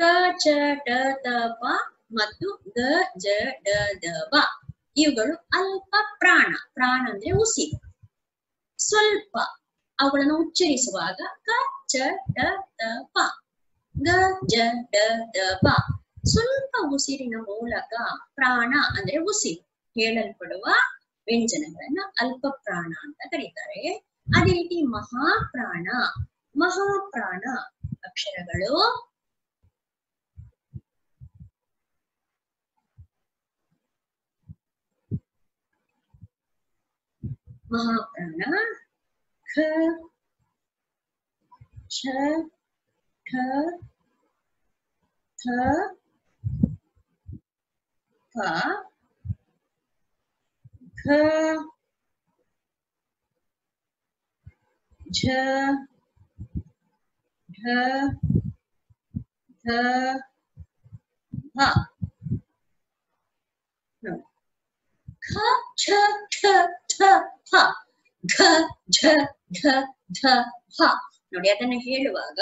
A: ಕ ಚ ಟ ತ ಪ ಮತ್ತು ಗ, ಜ, ಡ, ದ, ವ. ಇವುಗಳು ಅಲ್ಪ ಪ್ರಾಣ. ಪ್ರಾಣ ಅಂದ್ರೆ ಉಸಿರು ಸ್ವಲ್ಪ. ಅವುಗಳನ್ನು ಉಚ್ಚರಿಸುವಾಗ ಕ ಚ ಟ ತ ಪ ಗ, ಜ, ಡ, ದ ಸ್ವಲ್ಪ ಉಸಿರಿನ ಮೂಲಕ ಪ್ರಾಣ ಅಂದ್ರೆ ಉಸಿರು ಹೇಳಲ್ಪಡುವ ವ್ಯಂಜನಗಳನ್ನ ಅಲ್ಪ ಪ್ರಾಣ ಅಂತ ಕರೀತಾರೆ. ಅದೇ ರೀತಿ ಮಹಾಪ್ರಾಣ. ಮಹಾಪ್ರಾಣ ಅಕ್ಷರಗಳು Mahana K Ch K T P K J J J P ch, K Ch K ಹ ಘ ಝ ಢ ಝ ಹ ನೋಡಿ ಅದನ್ನ ಹೇಳುವಾಗ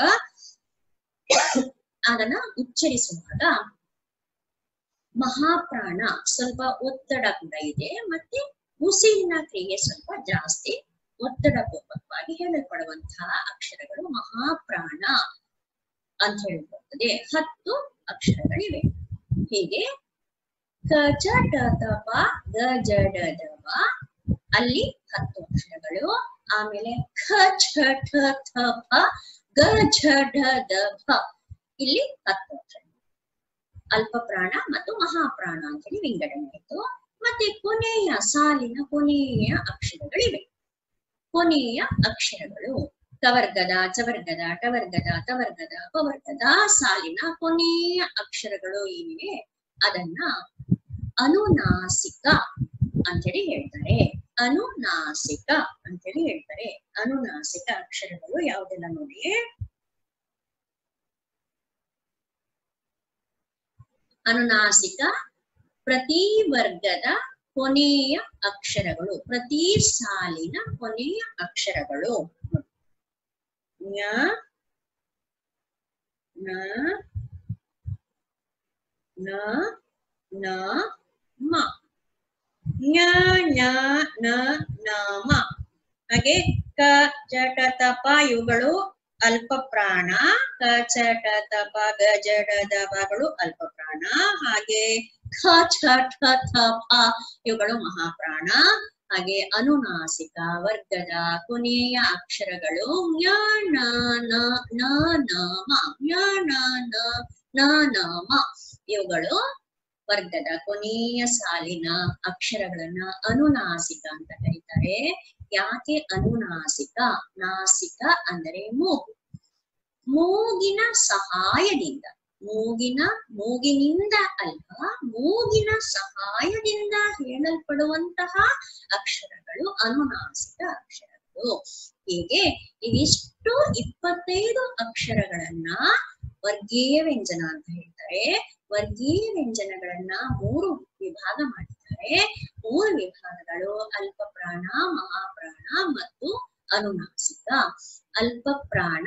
A: ಅದನ್ನ ಉಚ್ಚರಿಸುವಾಗ ಮಹಾಪ್ರಾಣ ಸ್ವಲ್ಪ ಒತ್ತಡ ಕೂಡ ಇದೆ, ಮತ್ತೆ ಉಸಿರಿನ ಕ್ರಿಯೆ ಸ್ವಲ್ಪ ಜಾಸ್ತಿ, ಒತ್ತಡ ಪೂರ್ವಕವಾಗಿ ಹೇಳಲ್ಪಡುವಂತಹ ಅಕ್ಷರಗಳು ಮಹಾಪ್ರಾಣ ಅಂತ ಹೇಳಿಕೊಡ್ತದೆ ಹತ್ತು ಅಕ್ಷರಗಳಿವೆ. ಹೀಗೆ ಕ ಚ ಟ ತ ಪ ಗ ಜ, ಡ, ದ ಅಲ್ಲಿ ಹತ್ತು ಅಕ್ಷರಗಳು. ಆಮೇಲೆ ಖ ಛ, ಠ, ಥ ಫ ಗ, ಝ, ಢ, ದ ಇಲ್ಲಿ ಹತ್ತು ಅಕ್ಷರಗಳು. ಅಲ್ಪ ಪ್ರಾಣ ಮತ್ತು ಮಹಾಪ್ರಾಣ ಅಂತೇಳಿ ವಿಂಗಡಣೆ ಆಯ್ತು ಮತ್ತೆ ಕೊನೆಯ, ಸಾಲಿನ ಕೊನೆಯ ಅಕ್ಷರಗಳಿವೆ. ಕೊನೆಯ ಅಕ್ಷರಗಳು. ಕವರ್ಗದ, ಚವರ್ಗದ, ಟವರ್ಗದ, ತವರ್ಗದ, ಪವರ್ಗದ, ಸಾಲಿನ ಕೊನೆಯ ಅಕ್ಷರಗಳು ಏನಿವೆ? ಅದನ್ನ ಅನುನಾಸಿಕ ಅಂತೇಳಿ ಹೇಳ್ತಾರೆ. ಅನುನಾಸಿಕ ಅಂತೇಳಿ ಹೇಳ್ತಾರೆ. ಅನುನಾಸಿಕ ಅಕ್ಷರಗಳು ಯಾವುದೆಲ್ಲ ನೋಡಿ? ಅನುನಾಸಿಕ ಪ್ರತಿ ವರ್ಗದ ಕೊನೆಯ ಅಕ್ಷರಗಳು, ಪ್ರತಿ ಸಾಲಿನ ಕೊನೆಯ ಅಕ್ಷರಗಳು. ನ ನ, ಮ. ಞ ಞ ನ ನ ಮ ಹಾಗೆ ಕ ಚ ತಪ ಇವುಗಳು ಅಲ್ಪ ಪ್ರಾಣ. ಕ ಚಟ ತಪ ಗ ಜಡ ದಪಗಳು ಅಲ್ಪ ಪ್ರಾಣ. ಹಾಗೆ ಖ ಛ ಠ ಪ ಇವುಗಳು ಮಹಾಪ್ರಾಣ. ಹಾಗೆ ಅನುನಾಸಿಕ, ವರ್ಗದ, ಕೊನೆಯ ಅಕ್ಷರಗಳು ನ ನಾಮ ಮ. ನ ನ ನಾಮ ಇವುಗಳು ವರ್ಗದ ಕೊನೆಯ ಸಾಲಿನ ಅಕ್ಷರಗಳನ್ನ ಅನುನಾಸಿಕ ಅಂತ ಕರೀತಾರೆ. ಯಾಕೆ ಅನುನಾಸಿಕ? ನಾಸಿಕ ಅಂದರೆ ಮೂಗು ಮೂಗಿನ ಸಹಾಯದಿಂದ, ಮೂಗಿನ ಮೂಗಿನಿಂದ ಅಲ್ಲ ಮೂಗಿನ ಸಹಾಯದಿಂದ ಹೇಳಲ್ಪಡುವಂತಹ ಅಕ್ಷರಗಳು ಅನುನಾಸಿಕ ಅಕ್ಷರಗಳು. ಹೀಗೆ? ಇವಿಷ್ಟು ಇಪ್ಪತ್ತೈದು ಅಕ್ಷರಗಳನ್ನ ವರ್ಗೀಯ ವ್ಯಂಜನ ಅಂತ ಹೇಳ್ತಾರೆ. ವರ್ಗೀಯ ವ್ಯಂಜನಗಳನ್ನ ಮೂರು ವಿಭಾಗ ಮಾಡಿದ್ದಾರೆ. ಮೂರು ವಿಭಾಗಗಳು ಅಲ್ಪ ಪ್ರಾಣ ಮಹಾಪ್ರಾಣ ಮತ್ತು ಅನುನಾಸಿಕ. ಅಲ್ಪ ಪ್ರಾಣ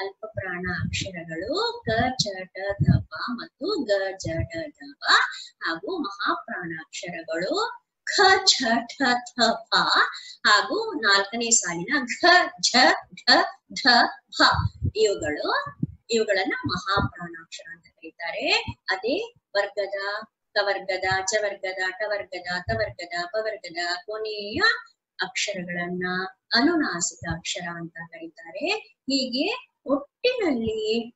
A: ಅಲ್ಪ ಪ್ರಾಣ ಅಕ್ಷರಗಳು ಕ, ಚ, ಟ ಪ ಮತ್ತು ಗ, ಜ, ಡ ಪ ಹಾಗೂ ಮಹಾಪ್ರಾಣ ಅಕ್ಷರಗಳು ಖ ಛ ಠ ಥ ಪ ಹಾಗೂ ನಾಲ್ಕನೇ ಸಾಲಿನ ಘ ಝ ಢ ಢ ಭ ಇವುಗಳು ಇವುಗಳನ್ನ ಮಹಾಪ್ರಾಣಾಕ್ಷರ ಅಂತ ಕರೀತಾರೆ. ಅದೇ ವರ್ಗದ, ಕವರ್ಗದ, ಚವರ್ಗದ, ಟವರ್ಗದ ತವರ್ಗದ ಪವರ್ಗದ ಕೊನೆಯ ಅಕ್ಷರಗಳನ್ನ ಅನುನಾಸಿಕ ಅಕ್ಷರ ಅಂತ ಕರೀತಾರೆ. ಹೀಗೆ ಒಟ್ಟಿನಲ್ಲಿ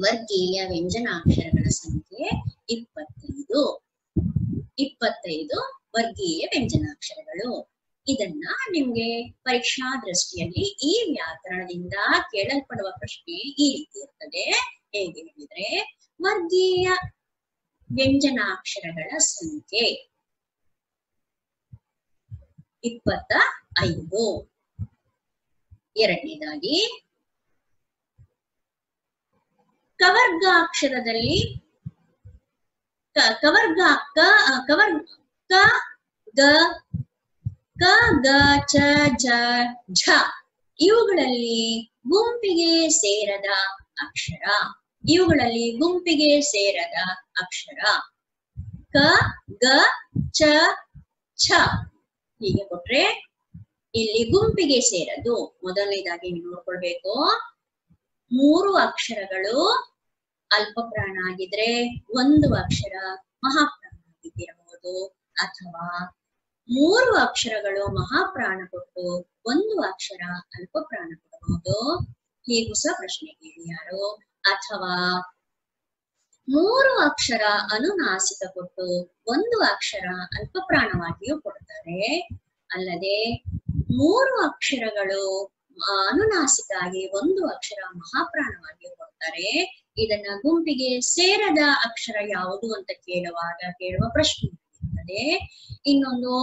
A: ವರ್ಗೀಯ ವ್ಯಂಜನಾಕ್ಷರಗಳ ಸಂಖ್ಯೆ ಇಪ್ಪತ್ತೈದು. ಇಪ್ಪತ್ತೈದು ವರ್ಗೀಯ ವ್ಯಂಜನಾಕ್ಷರಗಳು. ಇದನ್ನ ನಿಮ್ಗೆ ಪರೀಕ್ಷಾ ದೃಷ್ಟಿಯಲ್ಲಿ ಈ ವ್ಯಾಕರಣದಿಂದ ಕೇಳಲ್ಪಡುವ ಪ್ರಶ್ನೆ ಈ ರೀತಿ ಇರ್ತದೆ. ಹೇಗೆ ಹೇಳಿದ್ರೆ, ವರ್ಗೀಯ ವ್ಯಂಜನಾಕ್ಷರಗಳ ಸಂಖ್ಯೆ. ಇಪ್ಪತ್ತ ಐದು. ಎರಡನೇದಾಗಿ, ಕವರ್ಗಾಕ್ಷರದಲ್ಲಿ ಕವರ್ಗ, ಕ, ಕವರ್, ಕ ಗ ಕ ಗ ಚ ಜ ಝ. ಇವುಗಳಲ್ಲಿ ಗುಂಪಿಗೆ ಸೇರದ ಅಕ್ಷರ. ಇವುಗಳಲ್ಲಿ ಗುಂಪಿಗೆ ಸೇರದ ಅಕ್ಷರ. ಕ, ಗ, ಚ, ಛ. ಹೀಗೆ ಕೊಟ್ರೆ ಇಲ್ಲಿ ಗುಂಪಿಗೆ ಸೇರದು. ಮೊದಲನೇದಾಗಿ ನೀವು ನೋಡ್ಕೊಳ್ಬೇಕು. ಮೂರು ಅಕ್ಷರಗಳು ಅಲ್ಪಪ್ರಾಣ ಆಗಿದ್ರೆ ಒಂದು ಅಕ್ಷರ ಮಹಾಪ್ರಾಣ ಆಗಿದ್ದಿರಬಹುದು ಅಥವಾ ಮೂರು ಅಕ್ಷರಗಳು ಮಹಾಪ್ರಾಣ ಕೊಟ್ಟು, ಒಂದು ಅಕ್ಷರ ಅಲ್ಪ ಪ್ರಾಣ ಕೊಡಬಹುದು. ಹೀಗು ಸಹ ಪ್ರಶ್ನೆ ಕೇಳಿ ಯಾರು ಅಥವಾ ಮೂರು ಅಕ್ಷರ ಅನುನಾಸಿಕ ಕೊಟ್ಟು, ಒಂದು ಅಕ್ಷರ ಅಲ್ಪ ಪ್ರಾಣವಾಗಿಯೂ ಕೊಡುತ್ತಾರೆ. ಅಲ್ಲದೆ ಮೂರು ಅಕ್ಷರಗಳು ಅನುನಾಸಿಕ ಆಗಿ ಒಂದು ಅಕ್ಷರ ಮಹಾಪ್ರಾಣವಾಗಿಯೂ ಕೊಡ್ತಾರೆ ಇದನ್ನ ಗುಂಪಿಗೆ ಸೇರದ ಅಕ್ಷರ ಯಾವುದು ಅಂತ ಕೇಳುವಾಗ ಕೇಳುವ ಪ್ರಶ್ನೆ. ಇರ್ತದೆ ಇನ್ನೊಂದು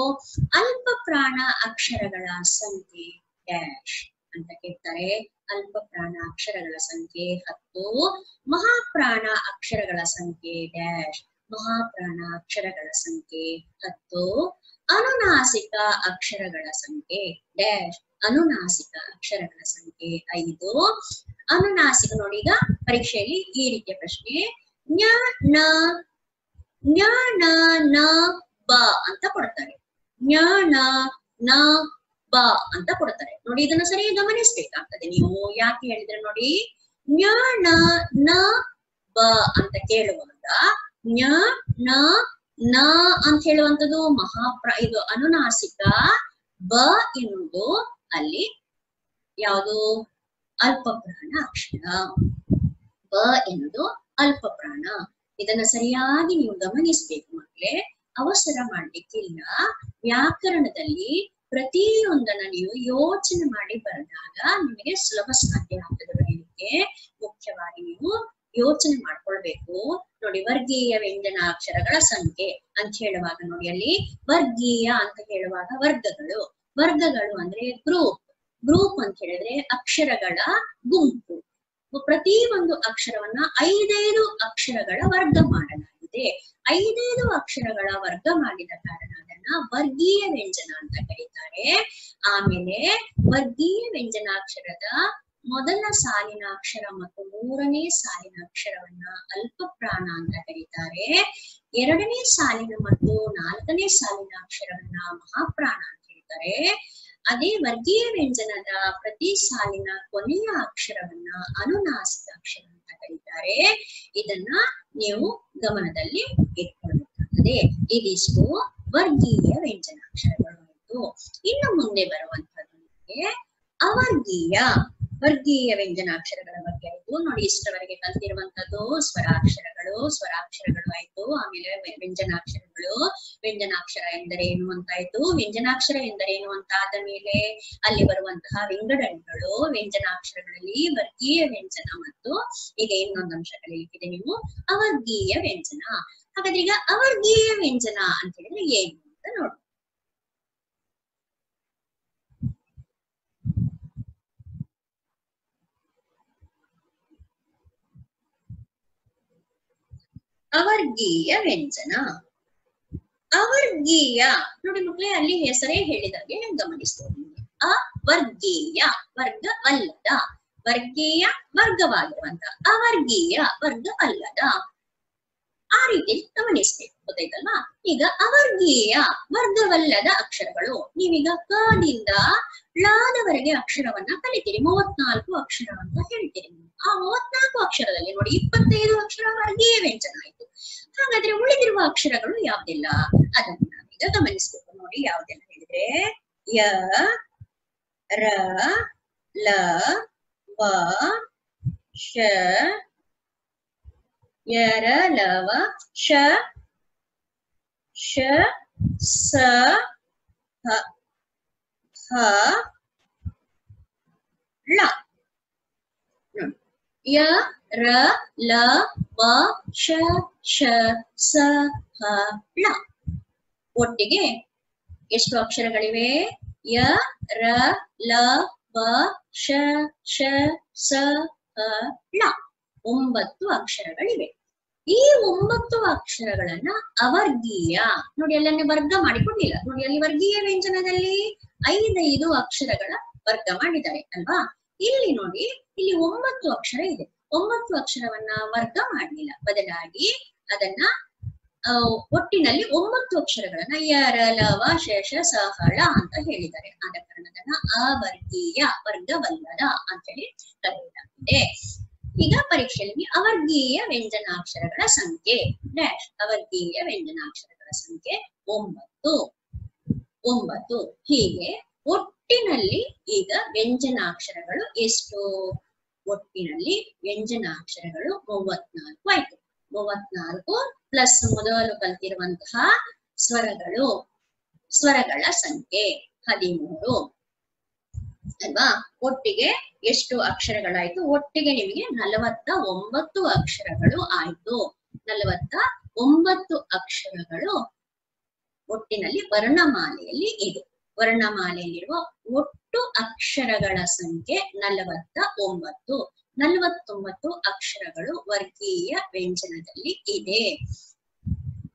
A: ಅಲ್ಪ ಪ್ರಾಣ ಅಕ್ಷರಗಳ ಸಂಖ್ಯೆ ಡ್ಯಾಶ್ ಅಂತ ಕೇಳ್ತಾರೆ. ಅಲ್ಪ ಪ್ರಾಣ ಅಕ್ಷರಗಳ ಸಂಖ್ಯೆ ಹತ್ತು, ಮಹಾಪ್ರಾಣ ಅಕ್ಷರಗಳ ಸಂಖ್ಯೆ ಡ್ಯಾಶ್ ಮಹಾಪ್ರಾಣ ಅಕ್ಷರಗಳ ಸಂಖ್ಯೆ ಹತ್ತು, ಅನುನಾಸಿಕ ಅಕ್ಷರಗಳ ಸಂಖ್ಯೆ ಡ್ಯಾಶ್ ಅನುನಾಸಿಕ ಅಕ್ಷರಗಳ ಸಂಖ್ಯೆ ಐದು. ಅನುನಾಸಿಕ ನೋಡಿ ಈಗ ಪರೀಕ್ಷೆಯಲ್ಲಿ ಈ ರೀತಿಯ ಪ್ರಶ್ನೆ. ಜ್ಞಾನ ಜ್ಞಾನ ಬ ಅಂತ ಕೊಡ್ತಾರೆ. ಜ್ಞ ನ ಬ ಅಂತ ಕೊಡ್ತಾರೆ. ನೋಡಿ, ಇದನ್ನ ಸರಿ ಗಮನಿಸ್ಬೇಕಾಗ್ತದೆ. ನೀವು ಯಾಕೆ ಹೇಳಿದ್ರೆ ನೋಡಿ ಜ್ಞ ನ ಬ ಅಂತ ಕೇಳುವಾಗ ಜ್ಞ ನ ನ ಅಂತ ಹೇಳುವಂಥದ್ದು ಮಹಾಪ್ರ, ಇದು ಅನುನಾಸಿಕ, ಬ ಎನ್ನುವುದು ಅಲ್ಲಿ ಯಾವುದು? ಅಲ್ಪಪ್ರಾಣ ಅಕ್ಷರ. ಬ ಎನ್ನುವುದು ಅಲ್ಪಪ್ರಾಣ. ಇದನ್ನ ಸರಿಯಾಗಿ ನೀವು ಗಮನಿಸ್ಬೇಕು ಮಕ್ಕಳೇ. ಅವಸರ ಮಾಡ್ಲಿಕ್ಕಿಲ್ಲ. ವ್ಯಾಕರಣದಲ್ಲಿ ಪ್ರತಿಯೊಂದನ್ನ ನೀವು ಯೋಚನೆ ಮಾಡಿ ಬರೆದಾಗ ನಿಮಗೆ ಸುಲಭ ಸಾಧ್ಯ ಆಗ್ತದೆ ಬರೀಲಿಕ್ಕೆ. ಮುಖ್ಯವಾಗಿ ನೀವು ಯೋಚನೆ ಮಾಡ್ಕೊಳ್ಬೇಕು. ನೋಡಿ, ವರ್ಗೀಯ ವ್ಯಂಜನಾಕ್ಷರಗಳ ಸಂಖ್ಯೆ ಅಂತ ಹೇಳುವಾಗ ನೋಡಿ ಅಲ್ಲಿ, ವರ್ಗೀಯ ಅಂತ ಹೇಳುವಾಗ ವರ್ಗಗಳು. ವರ್ಗಗಳು ಅಂದ್ರೆ ಗ್ರೂಪ್ ಗ್ರೂಪ್ ಅಂತ ಹೇಳಿದ್ರೆ ಅಕ್ಷರಗಳ ಗುಂಪು. ಪ್ರತಿ ಒಂದು ಅಕ್ಷರವನ್ನ ಐದೈದು ಅಕ್ಷರಗಳ ವರ್ಗ ಮಾಡಲಾಗಿದೆ. ಐದೈದು ಅಕ್ಷರಗಳ ವರ್ಗ ಮಾಡಿದ ಕಾರಣ ಅದನ್ನ ವರ್ಗೀಯ ವ್ಯಂಜನ ಅಂತ ಕರೀತಾರೆ. ಆಮೇಲೆ ವರ್ಗೀಯ ವ್ಯಂಜನಾಕ್ಷರದ ಮೊದಲ ಸಾಲಿನ ಅಕ್ಷರ ಮತ್ತು ಮೂರನೇ ಸಾಲಿನ ಅಕ್ಷರವನ್ನ ಅಲ್ಪ ಪ್ರಾಣ ಅಂತ ಕರೀತಾರೆ. ಎರಡನೇ ಸಾಲಿನ ಮತ್ತು ನಾಲ್ಕನೇ ಸಾಲಿನ ಅಕ್ಷರವನ್ನ ಮಹಾಪ್ರಾಣ ಅಂತ ಹೇಳ್ತಾರೆ ಅದೇ ವರ್ಗೀಯ ವ್ಯಂಜನದ ಪ್ರತಿ ಸಾಲಿನ ಕೊನೆಯ ಅಕ್ಷರವನ್ನ ಅನುನಾಸಿಕ ಅಕ್ಷರ ಅಂತ ಕರೀತಾರೆ. ಇದನ್ನ ನೀವು ಗಮನದಲ್ಲಿ ಇಟ್ಕೊಳ್ಬೇಕಾಗ್ತದೆ ಇದಿಷ್ಟು ವರ್ಗೀಯ ವ್ಯಂಜನಾಕ್ಷರಗಳು. ಇನ್ನು ಮುಂದೆ ಬರುವಂತದ್ದು ಅವರ್ಗೀಯ. ವರ್ಗೀಯ ವ್ಯಂಜನಾಕ್ಷರಗಳ ಬಗ್ಗೆ ಆಯ್ತು. ನೋಡಿ ಇಷ್ಟವರೆಗೆ ಕಲ್ತಿರುವಂತದ್ದು ಸ್ವರಾಕ್ಷರಗಳು ಸ್ವರಾಕ್ಷರಗಳು ಆಯ್ತು. ಆಮೇಲೆ ವ್ಯಂಜನಾಕ್ಷರಗಳು. ವ್ಯಂಜನಾಕ್ಷರ ಎಂದರೇನು ಅಂತ ಆಯ್ತು. ವ್ಯಂಜನಾಕ್ಷರ ಎಂದರೇನು ಅಂತ ಆದ ಮೇಲೆ ಅಲ್ಲಿ ಬರುವಂತಹ ವಿಂಗಡಣೆಗಳು ವ್ಯಂಜನಾಕ್ಷರಗಳಲ್ಲಿ ವರ್ಗೀಯ ವ್ಯಂಜನ ಮತ್ತು ಈಗ ಇನ್ನೊಂದು ಅಂಶ ಕಲಿಲಿಕ್ಕಿದೆ ನೀವು, ಅವರ್ಗೀಯ ವ್ಯಂಜನ. ಹಾಗಾದ್ರೆ ಈಗ ಅವರ್ಗೀಯ ವ್ಯಂಜನ ಅಂತ ಹೇಳಿದ್ರೆ ಏನು ಅಂತ ನೋಡಿ ಅವರ್ಗೀಯ ವ್ಯಂಜನ. ಅವರ್ಗೀಯ. ನೋಡಿ ಮಕ್ಕಳೇ, ಅಲ್ಲಿ ಹೆಸರೇ ಹೇಳಿದಾಗೆ ಗಮನಿಸ್ತೇವೆ. ಅವರ್ಗೀಯ ವರ್ಗವಲ್ಲದ ವರ್ಗೀಯ, ವರ್ಗವಾಗಿರುವಂತ. ಅವರ್ಗೀಯ, ವರ್ಗ ಅಲ್ಲದ. ಆ ರೀತಿ ಗಮನಿಸ್ತೇವೆ. ಗೊತ್ತಾಯ್ತಲ್ವಾ? ಈಗ ಅವರ್ಗೀಯ, ವರ್ಗವಲ್ಲದ ಅಕ್ಷರಗಳು. ನೀವೀಗ ಕದಿಂದ ಳಾದವರೆಗೆ ಅಕ್ಷರವನ್ನ ಕಲಿತೀರಿ. ಮೂವತ್ನಾಲ್ಕು ಅಕ್ಷರ ಅಂತ ಹೇಳ್ತೀರಿ. ಆ ಮೂವತ್ನಾಲ್ಕು ಅಕ್ಷರದಲ್ಲಿ ನೋಡಿ, ಇಪ್ಪತ್ತೈದು ಅಕ್ಷರ ವ್ಯಂಜನ ಆಯ್ತು. ಹಾಗಾದ್ರೆ ಉಳಿದಿರುವ ಅಕ್ಷರಗಳು ಯಾವ್ದೆಲ್ಲ? ಅದನ್ನ ನಾವೀಗ ಗಮನಿಸ್ಬೇಕು. ನೋಡಿ, ಯಾವ್ದೆಲ್ಲ ಹೇಳಿದ್ರೆ, ಯ, ರ, ಲ, ವ, ಶ ಯರ ಲವ ಶ ಶ, ಸ, ಹ ಹ, ಳ. ಯ, ರ, ಲ ವ ಶ ಶ, ಸ, ಹ, ಳ. ಒಟ್ಟಿಗೆ ಎಷ್ಟು ಅಕ್ಷರಗಳಿವೆ? ಯ, ರ, ಲ ಬ ಶ ಶ, ಸ, ಹ, ಳ. ಒಂಬತ್ತು ಅಕ್ಷರಗಳಿವೆ. ಈ ಒಂಬತ್ತು ಅಕ್ಷರಗಳನ್ನ ಅವರ್ಗೀಯ. ನೋಡಿ, ಅಲ್ಲನ್ನೇ ವರ್ಗ ಮಾಡಿಕೊಂಡಿಲ್ಲ. ನೋಡಿ, ಅಲ್ಲಿ ವರ್ಗೀಯ ವ್ಯಂಜನದಲ್ಲಿ ಐದೈದು ಅಕ್ಷರಗಳ ವರ್ಗ ಮಾಡಿದ್ದಾರೆ, ಅಲ್ವಾ? ಇಲ್ಲಿ ನೋಡಿ ಇಲ್ಲಿ ಒಂಬತ್ತು ಅಕ್ಷರ ಇದೆ. ಒಂಬತ್ತು ಅಕ್ಷರವನ್ನ ವರ್ಗ ಮಾಡಲಿಲ್ಲ. ಬದಲಾಗಿ ಅದನ್ನ ಒಟ್ಟಿನಲ್ಲಿ ಒಂಬತ್ತು ಅಕ್ಷರಗಳನ್ನ ಯರ ಲವ ಶೇಷ ಸಹಳ ಅಂತ ಹೇಳಿದ್ದಾರೆ. ಆದ ಕಾರಣ ಅದನ್ನ ಅವರ್ಗೀಯ ವರ್ಗವಲ್ಲದ ಅಂತ ಹೇಳಿ ಕರೆಯಲಾಗಿದೆ. ಈಗ ಪರೀಕ್ಷೆಯಲ್ಲಿ ಅವರ್ಗೀಯ ವ್ಯಂಜನಾಕ್ಷರಗಳ ಸಂಖ್ಯೆ ಡ್ಯಾಶ್ ಅವರ್ಗೀಯ ವ್ಯಂಜನಾಕ್ಷರಗಳ ಸಂಖ್ಯೆ ಒಂಬತ್ತು. ಒಂಬತ್ತು. ಹೀಗೆ ಒಟ್ಟಿನಲ್ಲಿ ಈಗ ವ್ಯಂಜನಾಕ್ಷರಗಳು ಎಷ್ಟು ಒಟ್ಟಿನಲ್ಲಿ ವ್ಯಂಜನಾಕ್ಷರಗಳು ಮೂವತ್ನಾಲ್ಕು ಆಯ್ತು. ಮೂವತ್ನಾಲ್ಕು ಪ್ಲಸ್ ಮೊದಲು ಕಲ್ತಿರುವಂತಹ ಸ್ವರಗಳು, ಸ್ವರಗಳ ಸಂಖ್ಯೆ ಹದಿಮೂರು. ಅಲ್ವಾ? ಒಟ್ಟಿಗೆ ಎಷ್ಟು ಅಕ್ಷರಗಳಾಯ್ತು? ಒಟ್ಟಿಗೆ ನಿಮಗೆ ನಲವತ್ತ ಒಂಬತ್ತು ಅಕ್ಷರಗಳು ಆಯ್ತು. ನಲವತ್ತ ಒಂಬತ್ತು ಅಕ್ಷರಗಳು ಒಟ್ಟಿನಲ್ಲಿ ವರ್ಣಮಾಲೆಯಲ್ಲಿ ಇದೆ ವರ್ಣಮಾಲೆಯಲ್ಲಿರುವ ಒಟ್ಟು ಅಕ್ಷರಗಳ ಸಂಖ್ಯೆ ನಲವತ್ತ ಒಂಬತ್ತು. ನಲವತ್ತೊಂಬತ್ತು ಅಕ್ಷರಗಳು ವರ್ಗೀಯ ವ್ಯಂಜನದಲ್ಲಿ ಇದೆ.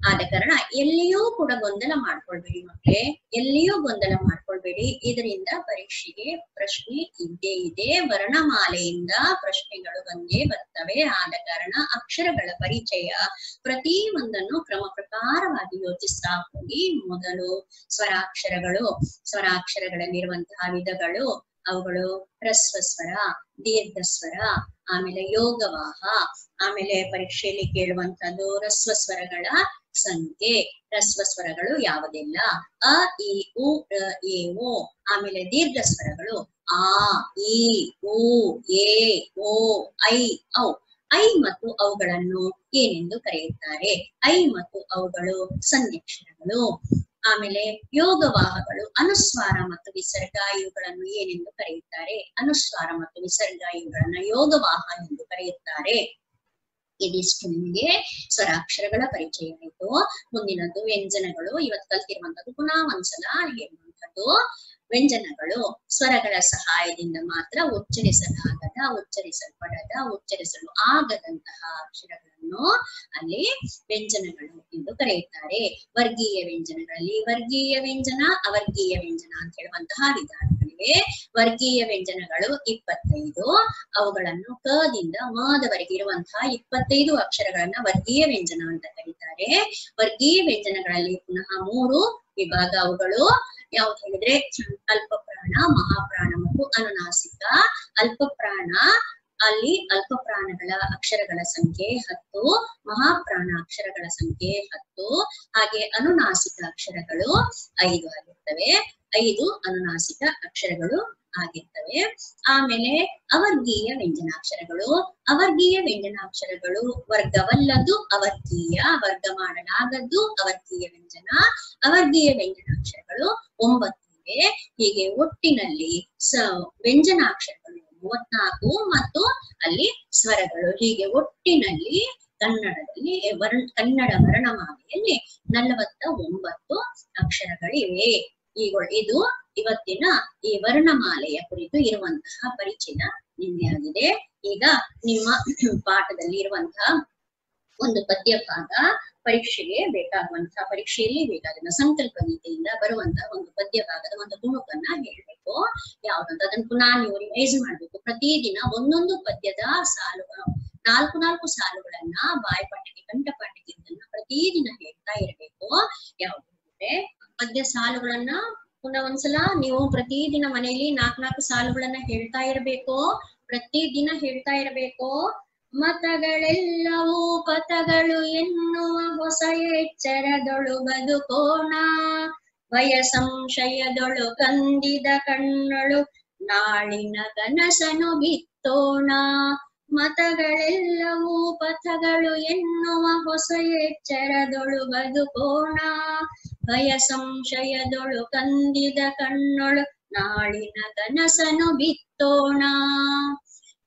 A: ಆದ ಕಾರಣ ಎಲ್ಲಿಯೂ ಕೂಡ ಗೊಂದಲ ಮಾಡ್ಕೊಳ್ಬೇಡಿ ಮಕ್ಕಳೇ. ಎಲ್ಲಿಯೂ ಗೊಂದಲ ಮಾಡ್ಕೊಳ್ಬೇಡಿ. ಇದರಿಂದ ಪರೀಕ್ಷೆಗೆ ಪ್ರಶ್ನೆ ಇದ್ದೇ ಇದೆ. ವರ್ಣಮಾಲೆಯಿಂದ ಪ್ರಶ್ನೆಗಳು ಬಂದೇ ಬರ್ತವೆ. ಆದ ಕಾರಣ ಅಕ್ಷರಗಳ ಪರಿಚಯ ಪ್ರತಿ ಒಂದನ್ನು ಕ್ರಮ ಪ್ರಕಾರವಾಗಿ ಯೋಚಿಸ್ತಾ ಹೋಗಿ. ಮೊದಲು ಸ್ವರಾಕ್ಷರಗಳು, ಸ್ವರಾಕ್ಷರಗಳಲ್ಲಿರುವಂತಹ ವಿಧಗಳು, ಅವುಗಳು ಹ್ರಸ್ವ ಸ್ವರ ದೀರ್ಘ ಸ್ವರ ಆಮೇಲೆ ಯೋಗವಾಹ, ಆಮೇಲೆ ಪರೀಕ್ಷೆಯಲ್ಲಿ ಕೇಳುವಂತದ್ದು ಹ್ರಸ್ವ ಸ್ವರಗಳ ಸಂಖ್ಯೆ ಹ್ರಸ್ವ ಸ್ವರಗಳು ಯಾವುದಿಲ್ಲ? ಅ, ಇ, ಉ ಎ, ಓ. ಆಮೇಲೆ ದೀರ್ಘ ಸ್ವರಗಳು ಆ, ಇ, ಉ, ಎ, ಓ, ಐ, ಔ. ಐ ಮತ್ತು ಅವುಗಳನ್ನು ಏನೆಂದು ಕರೆಯುತ್ತಾರೆ? ಐ ಮತ್ತು ಅವುಗಳು ಸಂಧ್ಯಕ್ಷರಗಳು ಆಮೇಲೆ ಯೋಗವಾಹಗಳು ಅನುಸ್ವಾರ ಮತ್ತು ವಿಸರ್ಗ ಇವುಗಳನ್ನು ಏನೆಂದು ಕರೆಯುತ್ತಾರೆ? ಅನುಸ್ವಾರ ಮತ್ತು ವಿಸರ್ಗ ಇವುಗಳನ್ನ ಯೋಗವಾಹ ಎಂದು ಕರೆಯುತ್ತಾರೆ. ಇದಿಷ್ಟು ನಿಮಗೆ ಸ್ವರಾಕ್ಷರಗಳ ಪರಿಚಯ ಆಯಿತು. ಮುಂದಿನದ್ದು ವ್ಯಂಜನಗಳು. ಇವತ್ತು ಕಲ್ತಿರುವಂತದ್ದು ಪುನಃ ಒಂದ್ಸಲ ಹೇಳುವಂಥದ್ದು ವ್ಯಂಜನಗಳು ಸ್ವರಗಳ ಸಹಾಯದಿಂದ ಮಾತ್ರ ಉಚ್ಚರಿಸಲಾಗದ, ಉಚ್ಚರಿಸಲ್ಪಡದ, ಉಚ್ಚರಿಸಲು ಆಗದಂತಹ ಅಕ್ಷರಗಳನ್ನು ಅಲ್ಲಿ ವ್ಯಂಜನಗಳು ಎಂದು ಕರೆಯುತ್ತಾರೆ. ವರ್ಗೀಯ ವ್ಯಂಜನಗಳಲ್ಲಿ ವರ್ಗೀಯ ವ್ಯಂಜನ, ಅವರ್ಗೀಯ ವ್ಯಂಜನ ಅಂತ ಹೇಳುವಂತಹ ವಿಧಾನಗಳಿವೆ ವರ್ಗೀಯ ವ್ಯಂಜನಗಳು ಇಪ್ಪತ್ತೈದು. ಅವುಗಳನ್ನು ಕ ದಿಂದ ಮದವರೆಗೆ ಇರುವಂತಹ ಇಪ್ಪತ್ತೈದು ಅಕ್ಷರಗಳನ್ನ ವರ್ಗೀಯ ವ್ಯಂಜನ ಅಂತ ಕರೀತಾರೆ. ವರ್ಗೀಯ ವ್ಯಂಜನಗಳಲ್ಲಿ ಪುನಃ ಮೂರು ವಿಭಾಗ ಅವುಗಳು. ಯಾವ್ದು ಹೇಳಿದ್ರೆ ಅಲ್ಪಪ್ರಾಣ, ಮಹಾಪ್ರಾಣ ಮತ್ತು ಅನುನಾಸಿಕ. ಅಲ್ಪಪ್ರಾಣ, ಅಲ್ಲಿ ಅಲ್ಪ ಪ್ರಾಣಗಳ ಅಕ್ಷರಗಳ ಸಂಖ್ಯೆ ಹತ್ತು, ಮಹಾಪ್ರಾಣ ಅಕ್ಷರಗಳ ಸಂಖ್ಯೆ ಹತ್ತು, ಹಾಗೆ ಅನುನಾಸಿಕ ಅಕ್ಷರಗಳು ಐದು ಆಗಿರ್ತವೆ. ಐದು ಅನುನಾಸಿಕ ಅಕ್ಷರಗಳು ಆಗಿರ್ತವೆ. ಆಮೇಲೆ ಅವರ್ಗೀಯ ವ್ಯಂಜನಾಕ್ಷರಗಳು. ಅವರ್ಗೀಯ ವ್ಯಂಜನಾಕ್ಷರಗಳು ವರ್ಗವಲ್ಲದ್ದು ಅವರ್ಗೀಯ ವರ್ಗ ಮಾಡಲಾಗದ್ದು ಅವರ್ಗೀಯ ವ್ಯಂಜನ. ಅವರ್ಗೀಯ ವ್ಯಂಜನಾಕ್ಷರಗಳು ಒಂಬತ್ತಿವೆ. ಹೀಗೆ ಒಟ್ಟಿನಲ್ಲಿ ಸ ವ್ಯಂಜನಾಕ್ಷರಗಳು ಮೂವತ್ನಾಲ್ಕು ಮತ್ತು ಅಲ್ಲಿ ಸ್ವರಗಳು. ಹೀಗೆ ಒಟ್ಟಿನಲ್ಲಿ ಕನ್ನಡದಲ್ಲಿ ವರ್ಣ ಕನ್ನಡ ವರ್ಣಮಾಲೆಯಲ್ಲಿ ನಲವತ್ತ ಒಂಬತ್ತು ಅಕ್ಷರಗಳಿವೆ. ಈಗ ಇದು ಇವತ್ತಿನ ಈ ವರ್ಣಮಾಲೆಯ ಕುರಿತು ಇರುವಂತಹ ಪರಿಚಯ ನಿಮಗೆ ಆಗಿದೆ ಈಗ ನಿಮ್ಮ ಪಾಠದಲ್ಲಿ ಇರುವಂತಹ ಒಂದು ಪದ್ಯ ಭಾಗ ಪರೀಕ್ಷೆಗೆ ಬೇಕಾಗುವಂತಹ ಪರೀಕ್ಷೆಯಲ್ಲಿ ಬೇಕಾದ ಸಂಕಲ್ಪ ಗೀತೆಯಿಂದ ಬರುವಂತಹ ಒಂದು ಪದ್ಯ ಭಾಗದ ಒಂದು ತುಣುಕನ್ನ ಹೇಳ್ಬೇಕು. ಯಾವ್ದಂತ ಅದನ್ನ ಪುನಃ ನೀವು ರಿವೈಸ್ ಮಾಡ್ಬೇಕು. ಪ್ರತಿದಿನ ಒಂದೊಂದು ಪದ್ಯದ ಸಾಲು ನಾಲ್ಕು ನಾಲ್ಕು ಸಾಲುಗಳನ್ನ ಕಂಠಪಾಠಕ್ಕೆ ಇದನ್ನ ಪ್ರತಿದಿನ ಹೇಳ್ತಾ ಇರಬೇಕು. ಯಾವ್ದು ಅಂದ್ರೆ ಪದ್ಯ ಸಾಲುಗಳನ್ನ ಪುನಃ ಒಂದ್ಸಲ ನೀವು ಪ್ರತಿದಿನ ಮನೆಯಲ್ಲಿ ನಾಲ್ಕ್ ನಾಲ್ಕು ಸಾಲುಗಳನ್ನ ಹೇಳ್ತಾ ಇರಬೇಕು, ಪ್ರತಿದಿನ ಹೇಳ್ತಾ ಇರಬೇಕು, ಮತಗಳೆಲ್ಲವೂ ಪಥಗಳು ಎನ್ನುವ ಹೊಸ ಎಚ್ಚರದೊಳು ಬದುಕೋಣ, ಭಯ ಸಂಶಯದೊಳು ಕಂದಿದ ಕಣ್ಣಳು ನಾಳಿನ ಕನಸನು ಬಿತ್ತೋಣ ಮತಗಳೆಲ್ಲವೂ ಪಥಗಳು ಎನ್ನುವ ಹೊಸ ಎಚ್ಚರದೊಳು ಬದುಕೋಣ. ಭಯ ಸಂಶಯದೊಳು ಕಂದಿದ ಕಣ್ಣೊಳು ನಾಳಿನ ಕನಸನು ಬಿತ್ತೋಣ.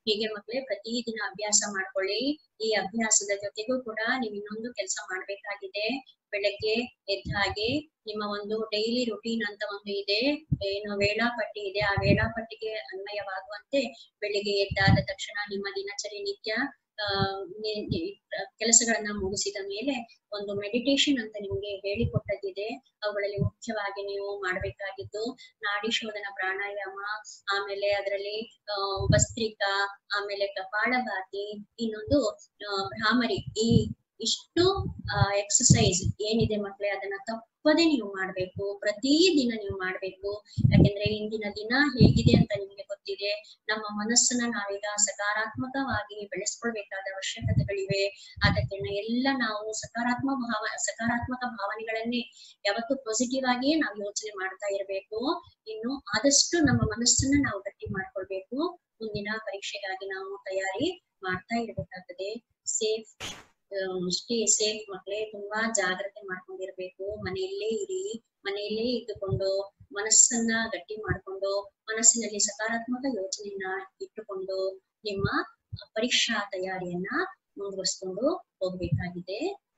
A: ಹೀಗೆ ಮಕ್ಕಳೇ ಪ್ರತಿದಿನ ಅಭ್ಯಾಸ ಮಾಡ್ಕೊಳ್ಳಿ. ಈ ಅಭ್ಯಾಸದ ಜೊತೆಗೂ ಕೂಡ ನೀವು ಇನ್ನೊಂದು ಕೆಲಸ ಮಾಡ್ಬೇಕಾಗಿದೆ. ಬೆಳಗ್ಗೆ ಎದ್ದ ಹಾಗೆ ನಿಮ್ಮ ಒಂದು ಡೈಲಿ ರುಟೀನ್ ಅಂತ ಒಂದು ಇದೆ. ಏನು ವೇಳಾಪಟ್ಟಿ ಇದೆ. ಆ ವೇಳಾಪಟ್ಟಿಗೆ ಅನ್ವಯವಾಗುವಂತೆ ಬೆಳಿಗ್ಗೆ ಎದ್ದಾದ ತಕ್ಷಣ ನಿಮ್ಮ ದಿನಚರಿ ನಿತ್ಯ ಕೆಲಸಗಳನ್ನ ಮುಗಿಸಿದ ಮೇಲೆ ಒಂದು ಮೆಡಿಟೇಷನ್ ಅಂತ ನಿಮ್ಗೆ ಹೇಳಿಕೊಟ್ಟದ್ದಿದೆ. ಅವುಗಳಲ್ಲಿ ಮುಖ್ಯವಾಗಿ ನೀವು ಮಾಡಬೇಕಾಗಿದ್ದು ನಾಡಿ ಶೋಧನ ಪ್ರಾಣಾಯಾಮ, ಆಮೇಲೆ ಅದರಲ್ಲಿ ಭಸ್ತ್ರಿಕಾ ಆಮೇಲೆ ಕಪಾಳಭಾತಿ, ಇನ್ನೊಂದು ಭ್ರಾಮರಿ ಈ ಇಷ್ಟು ಎಕ್ಸಸೈಸ್ ಏನಿದೆ ಮಕ್ಕಳೇ ಅದನ್ನ ತಪ್ಪದೆ ನೀವು ಮಾಡ್ಬೇಕು. ಪ್ರತಿ ದಿನ ನೀವು ಮಾಡ್ಬೇಕು. ಯಾಕೆಂದ್ರೆ ಇಂದಿನ ದಿನ ಹೇಗಿದೆ ಅಂತ ನಿಮ್ಗೆ ಗೊತ್ತಿದೆ. ನಮ್ಮ ಮನಸ್ಸನ್ನ ನಾವೀಗ ಸಕಾರಾತ್ಮಕವಾಗಿ ಬೆಳೆಸ್ಕೊಳ್ಬೇಕಾದ ಅವಶ್ಯಕತೆಗಳಿವೆ. ಅದಕ್ಕೆ ಎಲ್ಲ ನಾವು ಸಕಾರಾತ್ಮ ಭಾವ, ಸಕಾರಾತ್ಮಕ ಭಾವನೆಗಳನ್ನೇ ಯಾವತ್ತು ಪಾಸಿಟಿವ್ ಆಗಿಯೇ ನಾವು ಯೋಚನೆ ಮಾಡ್ತಾ ಇರಬೇಕು. ಇನ್ನು ಆದಷ್ಟು ನಮ್ಮ ಮನಸ್ಸನ್ನ ನಾವು ಗಟ್ಟಿ ಮಾಡ್ಕೊಳ್ಬೇಕು. ಮುಂದಿನ ಪರೀಕ್ಷೆಗಾಗಿ ನಾವು ತಯಾರಿ ಮಾಡ್ತಾ ಇರ್ಬೇಕಾಗ್ತದೆ. ಸೇಫ್ ಸೇಫ್ ಮಕ್ಕಳೇ ತುಂಬಾ ಜಾಗ್ರತೆ ಮಾಡ್ಕೊಂಡಿರ್ಬೇಕು. ಮನೆಯಲ್ಲೇ ಇರಿ, ಮನೆಯಲ್ಲೇ ಇದ್ದುಕೊಂಡು ಮನಸ್ಸನ್ನ ಗಟ್ಟಿ ಮಾಡ್ಕೊಂಡು, ಮನಸ್ಸಿನಲ್ಲಿ ಸಕಾರಾತ್ಮಕ ಯೋಚನೆಯನ್ನ ಇಟ್ಟುಕೊಂಡು ನಿಮ್ಮ ಪರೀಕ್ಷಾ ತಯಾರಿಯನ್ನ ಮುಂದುವರಿಸ್ಕೊಂಡು ಹೋಗ್ಬೇಕಾಗಿದೆ.